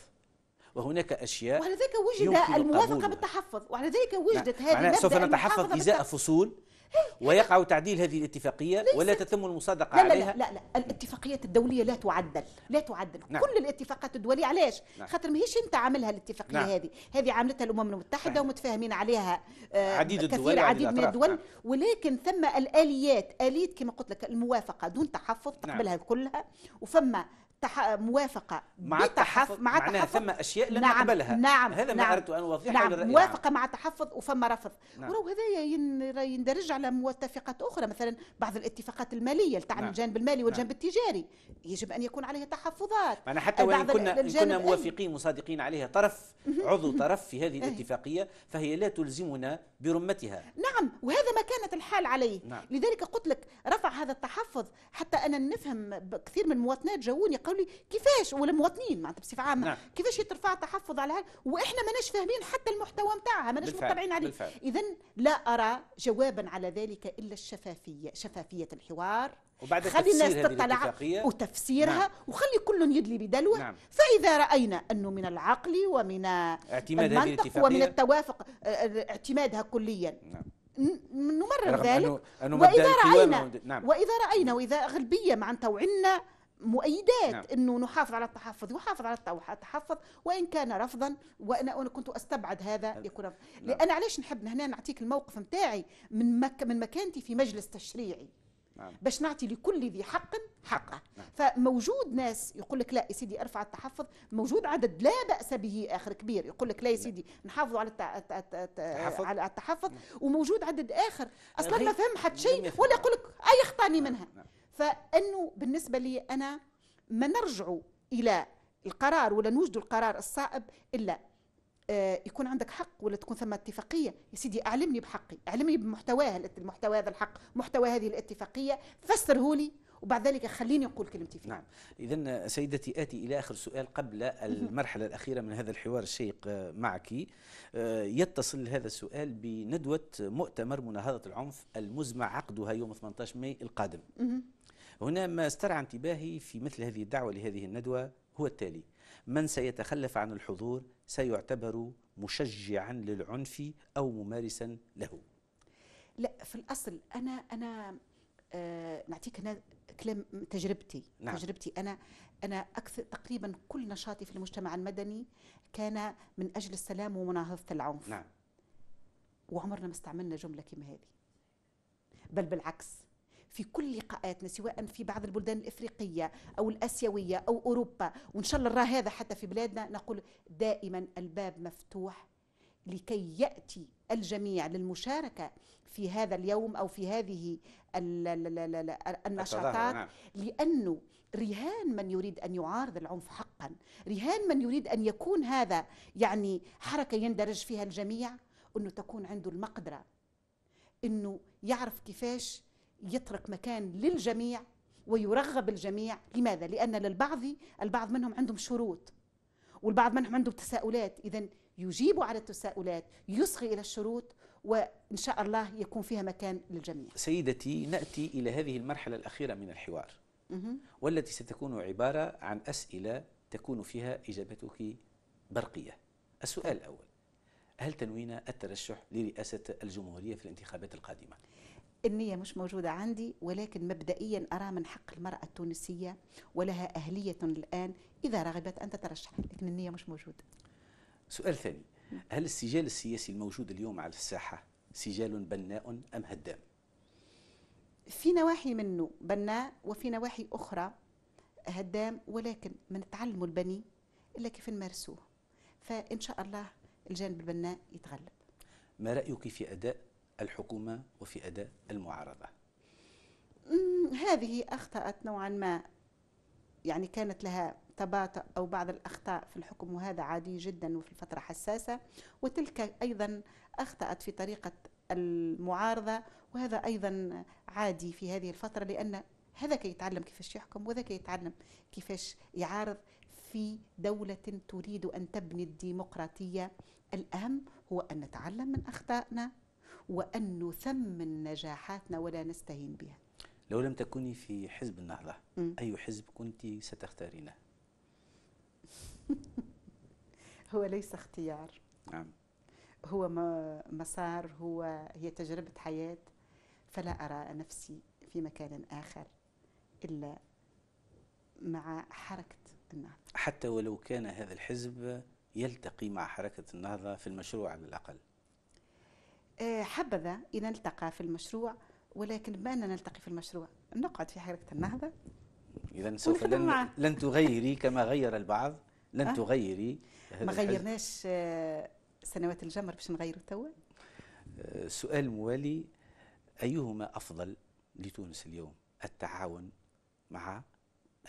وهناك أشياء وعلى ذلك وجد الموافقة بالتحفظ وعلى ذلك وجدت نعم. هذه سوف نتحفظ إزاء فصول ويقع تعديل هذه الاتفاقية ولا تتم المصادقة لا عليها لا, لا لا الاتفاقيات الدولية لا تعدل لا تعدل نعم. كل الاتفاقات الدولية علاش نعم. خاطر ماهيش انت عاملها الاتفاقية نعم. هذه هذه عاملتها الأمم المتحدة. ومتفاهمين عليها آه عديد كثير الدول عديد من الدول نعم. ولكن ثم الآليات آلية كما قلت لك الموافقة دون تحفظ تقبلها نعم. كلها وفما تح... موافقة مع التحفظ مع معناها ثم أشياء لن نعم نقبلها نعم هذا نعم ما أردت أن أوضحه نعم موافقة مع تحفظ وفما رفض. نعم. ورو هذا يندرج على متفقات أخرى مثلا بعض الاتفاقات المالية تعني نعم. الجانب المالي والجانب نعم. التجاري. يجب أن يكون عليها تحفظات. معنا حتى وإن كنا, كنا موافقين مصادقين عليها طرف عضو طرف في هذه الاتفاقية فهي لا تلزمنا برمتها. نعم وهذا ما كانت الحال عليه نعم. لذلك قلت لك رفع هذا التحفظ حتى أنا نفهم كثير من المواطنات جاوني قالوا لي كيفاش؟ ولا المواطنين معناتها بصفة عامة. نعم. كيفاش يترفع تحفظ على وإحنا ماناش فاهمين حتى المحتوى نتاعها ماناش مطلعين عليه. اذا لا أرى جوابا على ذلك إلا الشفافية شفافية الحوار. وبعد خلي الناس تطلع وتفسيرها نعم. وخلي كل يدلي بدلوة. نعم. فإذا رأينا أنه من العقل ومن اعتماد المنطق ومن التوافق آه، آه، اعتمادها كليا. نعم. نمرر ذلك. أنه أنه وإذا راينا نعم. وإذا رأينا وإذا اغلبيه معناتها وعندنا مؤيدات نعم. إنه نحافظ على التحفظ يحافظ على التحفظ وإن كان رفضا وأنا أنا كنت أستبعد هذا نعم. يكون رفض نعم. لأن علاش نحب هنا نعطيك الموقف نتاعي من مك من مكانتي في مجلس تشريعي نعم. باش نعطي لكل ذي حق حقه نعم. فموجود ناس يقول لك لا يا سيدي ارفع التحفظ موجود عدد لا بأس به آخر كبير يقول لك لا يا نعم. سيدي نحافظوا على التحفظ على التحفظ نعم. وموجود عدد آخر أصلا ما فهم حد شيء ولا يقول لك أي اخطاني منها نعم. فإنه بالنسبة لي أنا ما نرجع إلى القرار ولا نوجد القرار الصائب إلا آه، يكون عندك حق ولا تكون ثم اتفاقية. يا سيدي أعلمني بحقي أعلمني بمحتواه المحتوى هذا الحق محتوى هذه الاتفاقية. فسره لي وبعد ذلك خليني أقول كلمتي فيه نعم. اذا سيدتي آتي إلى آخر سؤال قبل المرحلة الأخيرة من هذا الحوار الشيق آه، معك. آه، يتصل هذا السؤال بندوة مؤتمر مناهضة العنف المزمع عقدها يوم 18 ماي القادم. هنا ما استرعى انتباهي في مثل هذه الدعوة لهذه الندوة هو التالي. من سيتخلف عن الحضور سيعتبر مشجعا للعنف أو ممارسا له. لا في الأصل أنا أنا آه نعطيك أنا كلام تجربتي. نعم. تجربتي. أنا أنا أكثر تقريبا كل نشاطي في المجتمع المدني كان من أجل السلام ومناهضة العنف. نعم. وعمرنا ما استعملنا جملة كما هذه. بل بالعكس. في كل لقاءاتنا سواء في بعض البلدان الإفريقية أو الأسيوية أو أوروبا. وإن شاء الله نرى هذا حتى في بلادنا. نقول دائما الباب مفتوح لكي يأتي الجميع للمشاركة في هذا اليوم أو في هذه ال- ال- ال- ال- النشاطات. نعم. لأنه رهان من يريد أن يعارض العنف حقا. رهان من يريد أن يكون هذا يعني حركة يندرج فيها الجميع. أنه تكون عنده المقدرة. أنه يعرف كيفاش يترك مكان للجميع ويرغب الجميع لماذا لأن للبعض البعض منهم عندهم شروط والبعض منهم عنده تساؤلات اذا يجيب على التساؤلات يصغي إلى الشروط وإن شاء الله يكون فيها مكان للجميع سيدتي نأتي إلى هذه المرحلة الأخيرة من الحوار. والتي ستكون عبارة عن أسئلة تكون فيها إجابتك برقية. السؤال الأول هل تنوين الترشح لرئاسة الجمهورية في الانتخابات القادمة؟ النية مش موجودة عندي ولكن مبدئيا أرى من حق المرأة التونسية ولها أهلية الآن إذا رغبت أن تترشح لكن النية مش موجودة. سؤال ثاني. هل السجال السياسي الموجود اليوم على الساحة سجال بناء أم هدام؟ في نواحي منه بناء وفي نواحي أخرى هدام ولكن ما نتعلموا البني إلا كيف نمارسوه. فإن شاء الله الجانب البناء يتغلب. ما رأيك في أداء الحكومة وفي أداء المعارضة؟ مم، هذه أخطأت نوعا ما. يعني كانت لها تباطؤ أو بعض الأخطاء في الحكم وهذا عادي جدا وفي فترة حساسة. وتلك أيضا أخطأت في طريقة المعارضة وهذا أيضا عادي في هذه الفترة لأن هذا كي يتعلم كيفاش يحكم وذا كي يتعلم كيفاش يعارض في دولة تريد أن تبني الديمقراطية. الأهم هو أن نتعلم من أخطائنا. وأن نثمن نجاحاتنا ولا نستهين بها لو لم تكوني في حزب النهضة مم. أي حزب كنت ستختارينه؟ هو ليس اختيار نعم هو مسار هو هي تجربة حياة فلا أرى نفسي في مكان آخر إلا مع حركة النهضة حتى ولو كان هذا الحزب يلتقي مع حركة النهضة في المشروع على الأقل. آه، حبذا إن نلتقى في المشروع ولكن بما أننا نلتقي في المشروع. نقعد في حركة النهضة. اذا سوف لن معه. لن تغيري كما غير البعض. لن أه؟ تغيري ما. غيرناش آه، سنوات الجمر باش نغيروا توا؟ آه، سؤال موالي أيهما أفضل لتونس اليوم؟ التعاون مع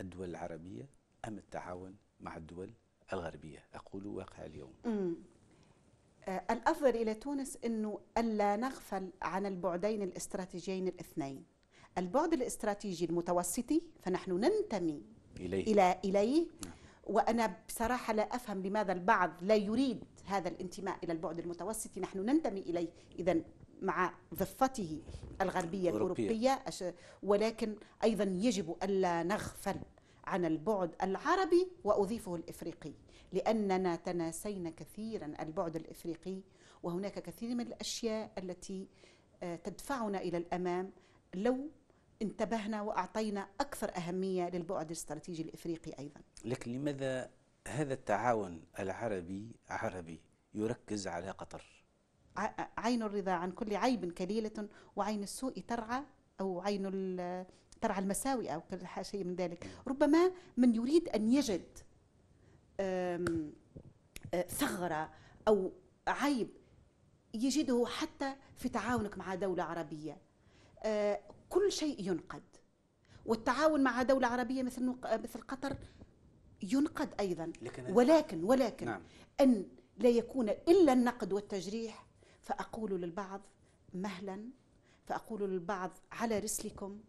الدول العربية أم التعاون مع الدول الغربية؟ أقول واقع اليوم. آه، الأفضل إلى تونس أنه ألا نغفل عن البعدين الاستراتيجيين الاثنين. البعد الاستراتيجي المتوسطي فنحن ننتمي إليه. إلى إليه وأنا بصراحة لا أفهم لماذا البعض لا يريد هذا الانتماء إلى البعد المتوسطي. نحن ننتمي إليه إذا مع ضفته. الأوروبية. أش- ولكن أيضا يجب ألا نغفل عن البعد العربي وأضيفه الإفريقي. لأننا تناسينا كثيرا البعد الإفريقي وهناك كثير من الأشياء التي آه، تدفعنا إلى الأمام لو انتبهنا وأعطينا أكثر أهمية للبعد الاستراتيجي الإفريقي أيضا. لكن لماذا هذا التعاون العربي عربي يركز على قطر؟ عين الرضا عن كل عيب كليلة وعين السوء ترعى أو عين ترعى المساوئ أو كل شيء من ذلك. ربما من يريد أن يجد آه، ثغرة أو عيب يجده حتى في تعاونك مع دولة عربية. آه، كل شيء ينقد. والتعاون مع دولة عربية مثل نق- مثل قطر ينقد أيضا. لكن- ولكن ولكن نعم. أن لا يكون إلا النقد والتجريح فأقول للبعض مهلا فأقول للبعض على رسلكم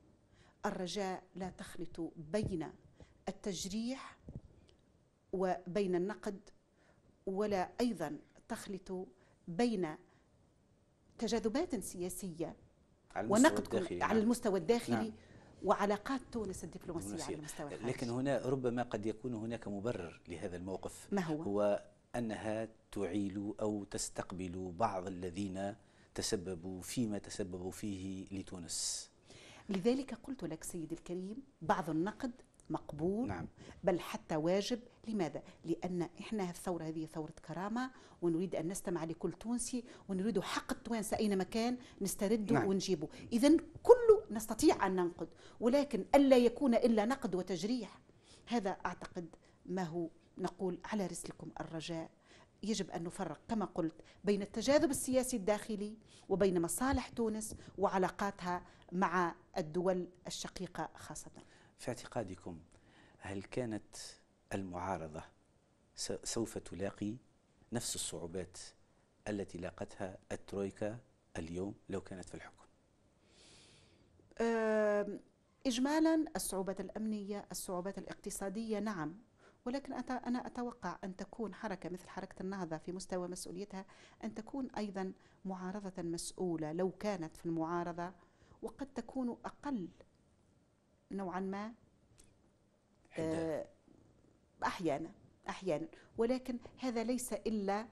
الرجاء لا تخلطوا بين التجريح وبين النقد ولا أيضا تخلطوا بين تجاذبات سياسية على ونقد الداخلي، على نعم. المستوى الداخلي نعم. وعلاقات تونس الدبلوماسية على. المستوى الخارجي لكن هنا ربما قد يكون هناك مبرر لهذا الموقف ما هو؟ هو أنها تعيل أو تستقبل بعض الذين تسببوا فيما تسببوا فيه لتونس لذلك قلت لك سيدي الكريم بعض النقد مقبول نعم. بل حتى واجب لماذا؟ لأن إحنا الثورة هذه ثورة كرامة ونريد أن نستمع لكل تونسي ونريد حق التوانسة أينما كان نسترده نعم. ونجيبه إذا كله نستطيع أن ننقد ولكن ألا يكون إلا نقد وتجريح هذا أعتقد ما هو نقول على رسلكم الرجاء يجب أن نفرق كما قلت بين التجاذب السياسي الداخلي وبين مصالح تونس وعلاقاتها مع الدول الشقيقة خاصة في اعتقادكم هل كانت المعارضة سوف تلاقي نفس الصعوبات التي لاقتها الترويكا اليوم لو كانت في الحكم؟ إجمالا الصعوبات الأمنية الصعوبات الاقتصادية نعم. ولكن أنا أتوقع أن تكون حركة مثل حركة النهضة في مستوى مسؤوليتها أن تكون أيضا معارضة مسؤولة لو كانت في المعارضة وقد تكون أقل نوعا ما آه، أحيانا أحيانا. ولكن هذا ليس إلا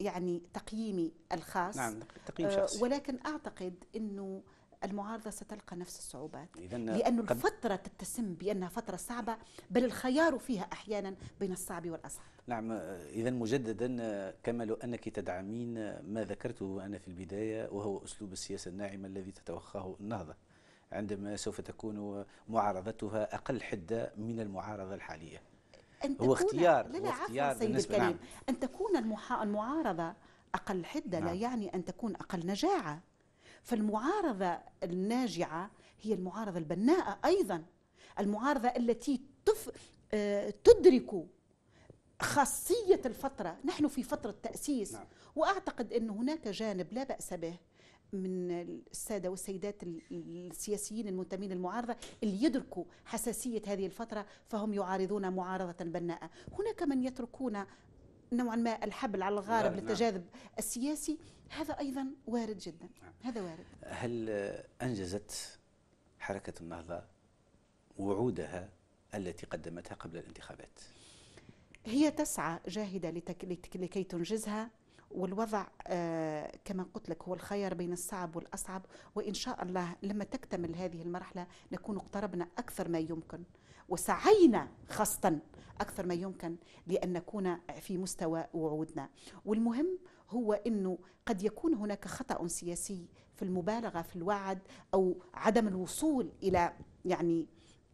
يعني تقييمي الخاص. نعم، تقييم آه، شخصي. ولكن أعتقد أنه المعارضة ستلقى نفس الصعوبات. لأن الفترة تتسم بأنها فترة صعبة بل الخيار فيها أحيانا بين الصعب والأصعب. نعم إذا مجددا كما لو أنك تدعمين ما ذكرته أنا في البداية وهو أسلوب السياسة الناعمة الذي تتوخاه النهضة. عندما سوف تكون معارضتها أقل حدة من المعارضة الحالية. أن هو اختيار لا هو لا اختيار عفوا سيدي بالنسبة الكريم. نعم أن تكون المحا... المعارضة أقل حدة لا نعم. يعني أن تكون أقل نجاعة. فالمعارضة الناجعة هي المعارضة البناءة أيضا. المعارضة التي تف... آه، تدرك خاصية الفترة. نحن في فترة تأسيس. نعم. وأعتقد أن هناك جانب لا بأس به. من السادة والسيدات ال- السياسيين المنتمين للمعارضة اللي يدركوا حساسية هذه الفترة فهم يعارضون معارضة بناءة. هناك من يتركون نوعا ما الحبل على الغارب نعم. للتجاذب السياسي. هذا أيضا وارد جدا. هذا وارد. هل أنجزت حركة النهضة وعودها التي قدمتها قبل الانتخابات؟ هي تسعى جاهدة لتك... لتك... لكي تنجزها. والوضع آه كما قلت لك هو الخيار بين الصعب والأصعب وإن شاء الله لما تكتمل هذه المرحلة نكون اقتربنا أكثر ما يمكن وسعينا خاصة أكثر ما يمكن لأن نكون في مستوى وعودنا. والمهم هو أنه قد يكون هناك خطأ سياسي في المبالغة في الوعد أو عدم الوصول إلى يعني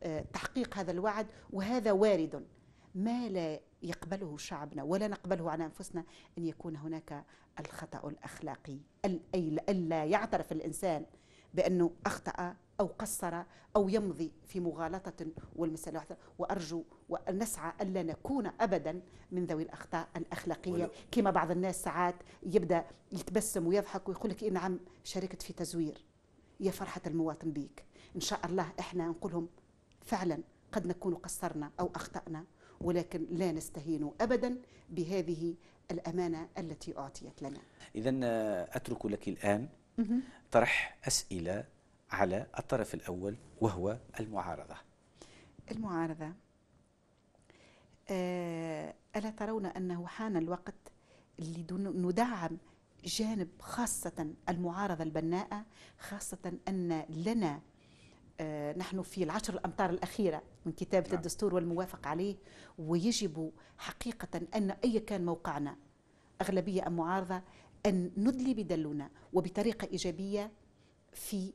آه، تحقيق هذا الوعد وهذا وارد. ما لا يقبله شعبنا ولا نقبله على أنفسنا أن يكون هناك الخطأ الأخلاقي ال- أي الا يعترف الإنسان بأنه أخطأ أو قصر أو يمضي في مغالطة والمساله وأرجو ونسعى الا نكون ابدا من ذوي الأخطاء الأخلاقية. كما بعض الناس ساعات يبدأ يتبسم ويضحك ويقول لك إيه نعم شاركت في تزوير. يا فرحة المواطن بيك. إن شاء الله إحنا نقول لهم فعلا قد نكون قصرنا أو أخطأنا. ولكن لا نستهين ابدا بهذه الأمانة التي أعطيت لنا. إذا آه، أترك لك الآن. طرح أسئلة على الطرف الأول وهو المعارضة المعارضة آه، ألا ترون أنه حان الوقت لندعم جانب خاصة المعارضة البناءة خاصة أن لنا نحن في العشر الأمتار الأخيرة من كتابة نعم. الدستور والموافقة عليه ويجب حقيقة أن أي كان موقعنا أغلبية أم معارضة أن ندلي بدلنا وبطريقة إيجابية في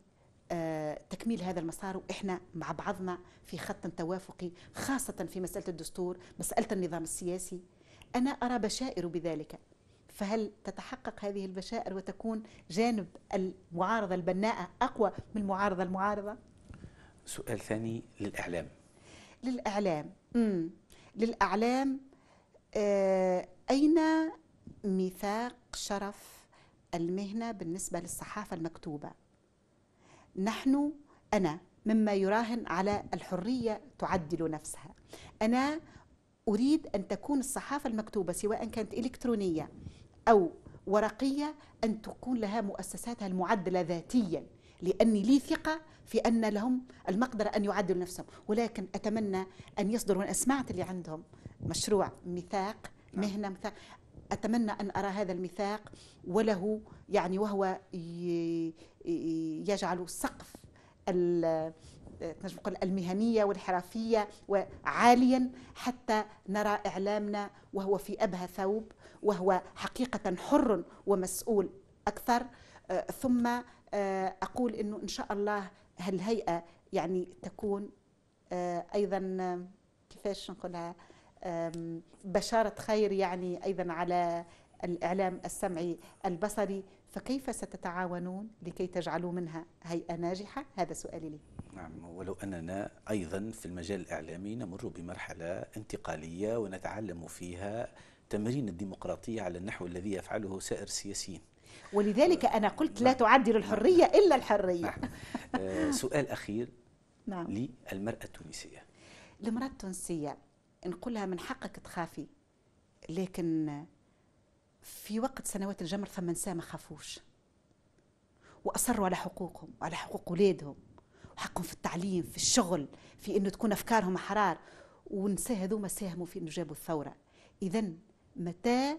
آه، تكميل هذا المسار وإحنا مع بعضنا في خط توافقي خاصة في مسألة الدستور مسألة النظام السياسي أنا أرى بشائر بذلك فهل تتحقق هذه البشائر وتكون جانب المعارضة البناءة أقوى من المعارضة المعارضة؟ سؤال ثاني للإعلام. للإعلام. مم. للإعلام آه أين ميثاق شرف المهنة بالنسبة للصحافة المكتوبة؟ نحن أنا مما يراهن على الحرية تعدل نفسها. أنا أريد أن تكون الصحافة المكتوبة سواء كانت إلكترونية أو ورقية أن تكون لها مؤسساتها المعدلة ذاتيا. لأني لي ثقة في أن لهم المقدرة أن يعدلوا نفسهم. ولكن أتمنى أن يصدروا أنا سمعت اللي عندهم مشروع ميثاق مهنة ميثاق. أتمنى أن أرى هذا الميثاق وله يعني وهو يجعل سقف نقول المهنية والحرفية وعاليا حتى نرى إعلامنا وهو في أبهى ثوب وهو حقيقة حر ومسؤول أكثر. آه، ثم أقول إنه إن شاء الله هالهيئة يعني تكون آه، أيضا كيفاش نقولها؟ بشارة خير يعني أيضا على الإعلام السمعي البصري. فكيف ستتعاونون لكي تجعلوا منها هيئة ناجحة؟ هذا سؤالي لي. نعم ولو أننا أيضا في المجال الإعلامي نمر بمرحلة انتقالية ونتعلم فيها تمرين الديمقراطية على النحو الذي يفعله سائر السياسيين. ولذلك أنا قلت لا تعدل الحرية إلا الحرية. نعم. آه سؤال أخير نعم. للمرأة التونسية. المرأة التونسية نقولها من حقك تخافي لكن في وقت سنوات الجمر ثم نساء ما خافوش واصروا على حقوقهم وعلى حقوق اولادهم وحقهم في التعليم في الشغل في إنه تكون أفكارهم احرار ونساء هذوما ساهموا في إنه جابوا الثورة. اذا متى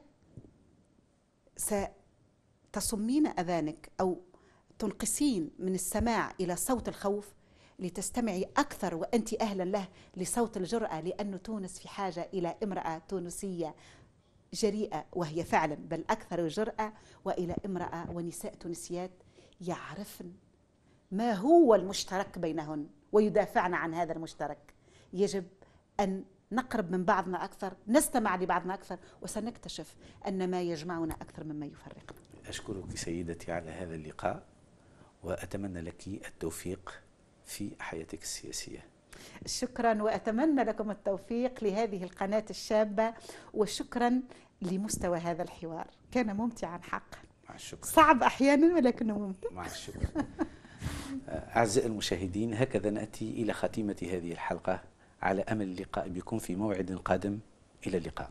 ستصمين آذانك أو تنقصين من السماع إلى صوت الخوف لتستمعي أكثر وأنت أهلا له لصوت الجرأة لأن تونس في حاجة إلى امرأة تونسية جريئة وهي فعلا بل أكثر جرأة وإلى امرأة ونساء تونسيات يعرفن ما هو المشترك بينهن ويدافعن عن هذا المشترك. يجب أن نقرب من بعضنا أكثر نستمع لبعضنا أكثر وسنكتشف أن ما يجمعنا أكثر مما يفرقنا. أشكرك سيدتي على هذا اللقاء وأتمنى لك التوفيق في حياتك السياسية. شكرا وأتمنى لكم التوفيق لهذه القناة الشابة وشكرا لمستوى هذا الحوار. كان ممتعا حقا. مع الشكر. صعب أحيانا ولكنه ممتع. مع الشكر. أعزائي المشاهدين هكذا نأتي إلى خاتمة هذه الحلقة. على أمل اللقاء بكم في موعد قادم. إلى اللقاء.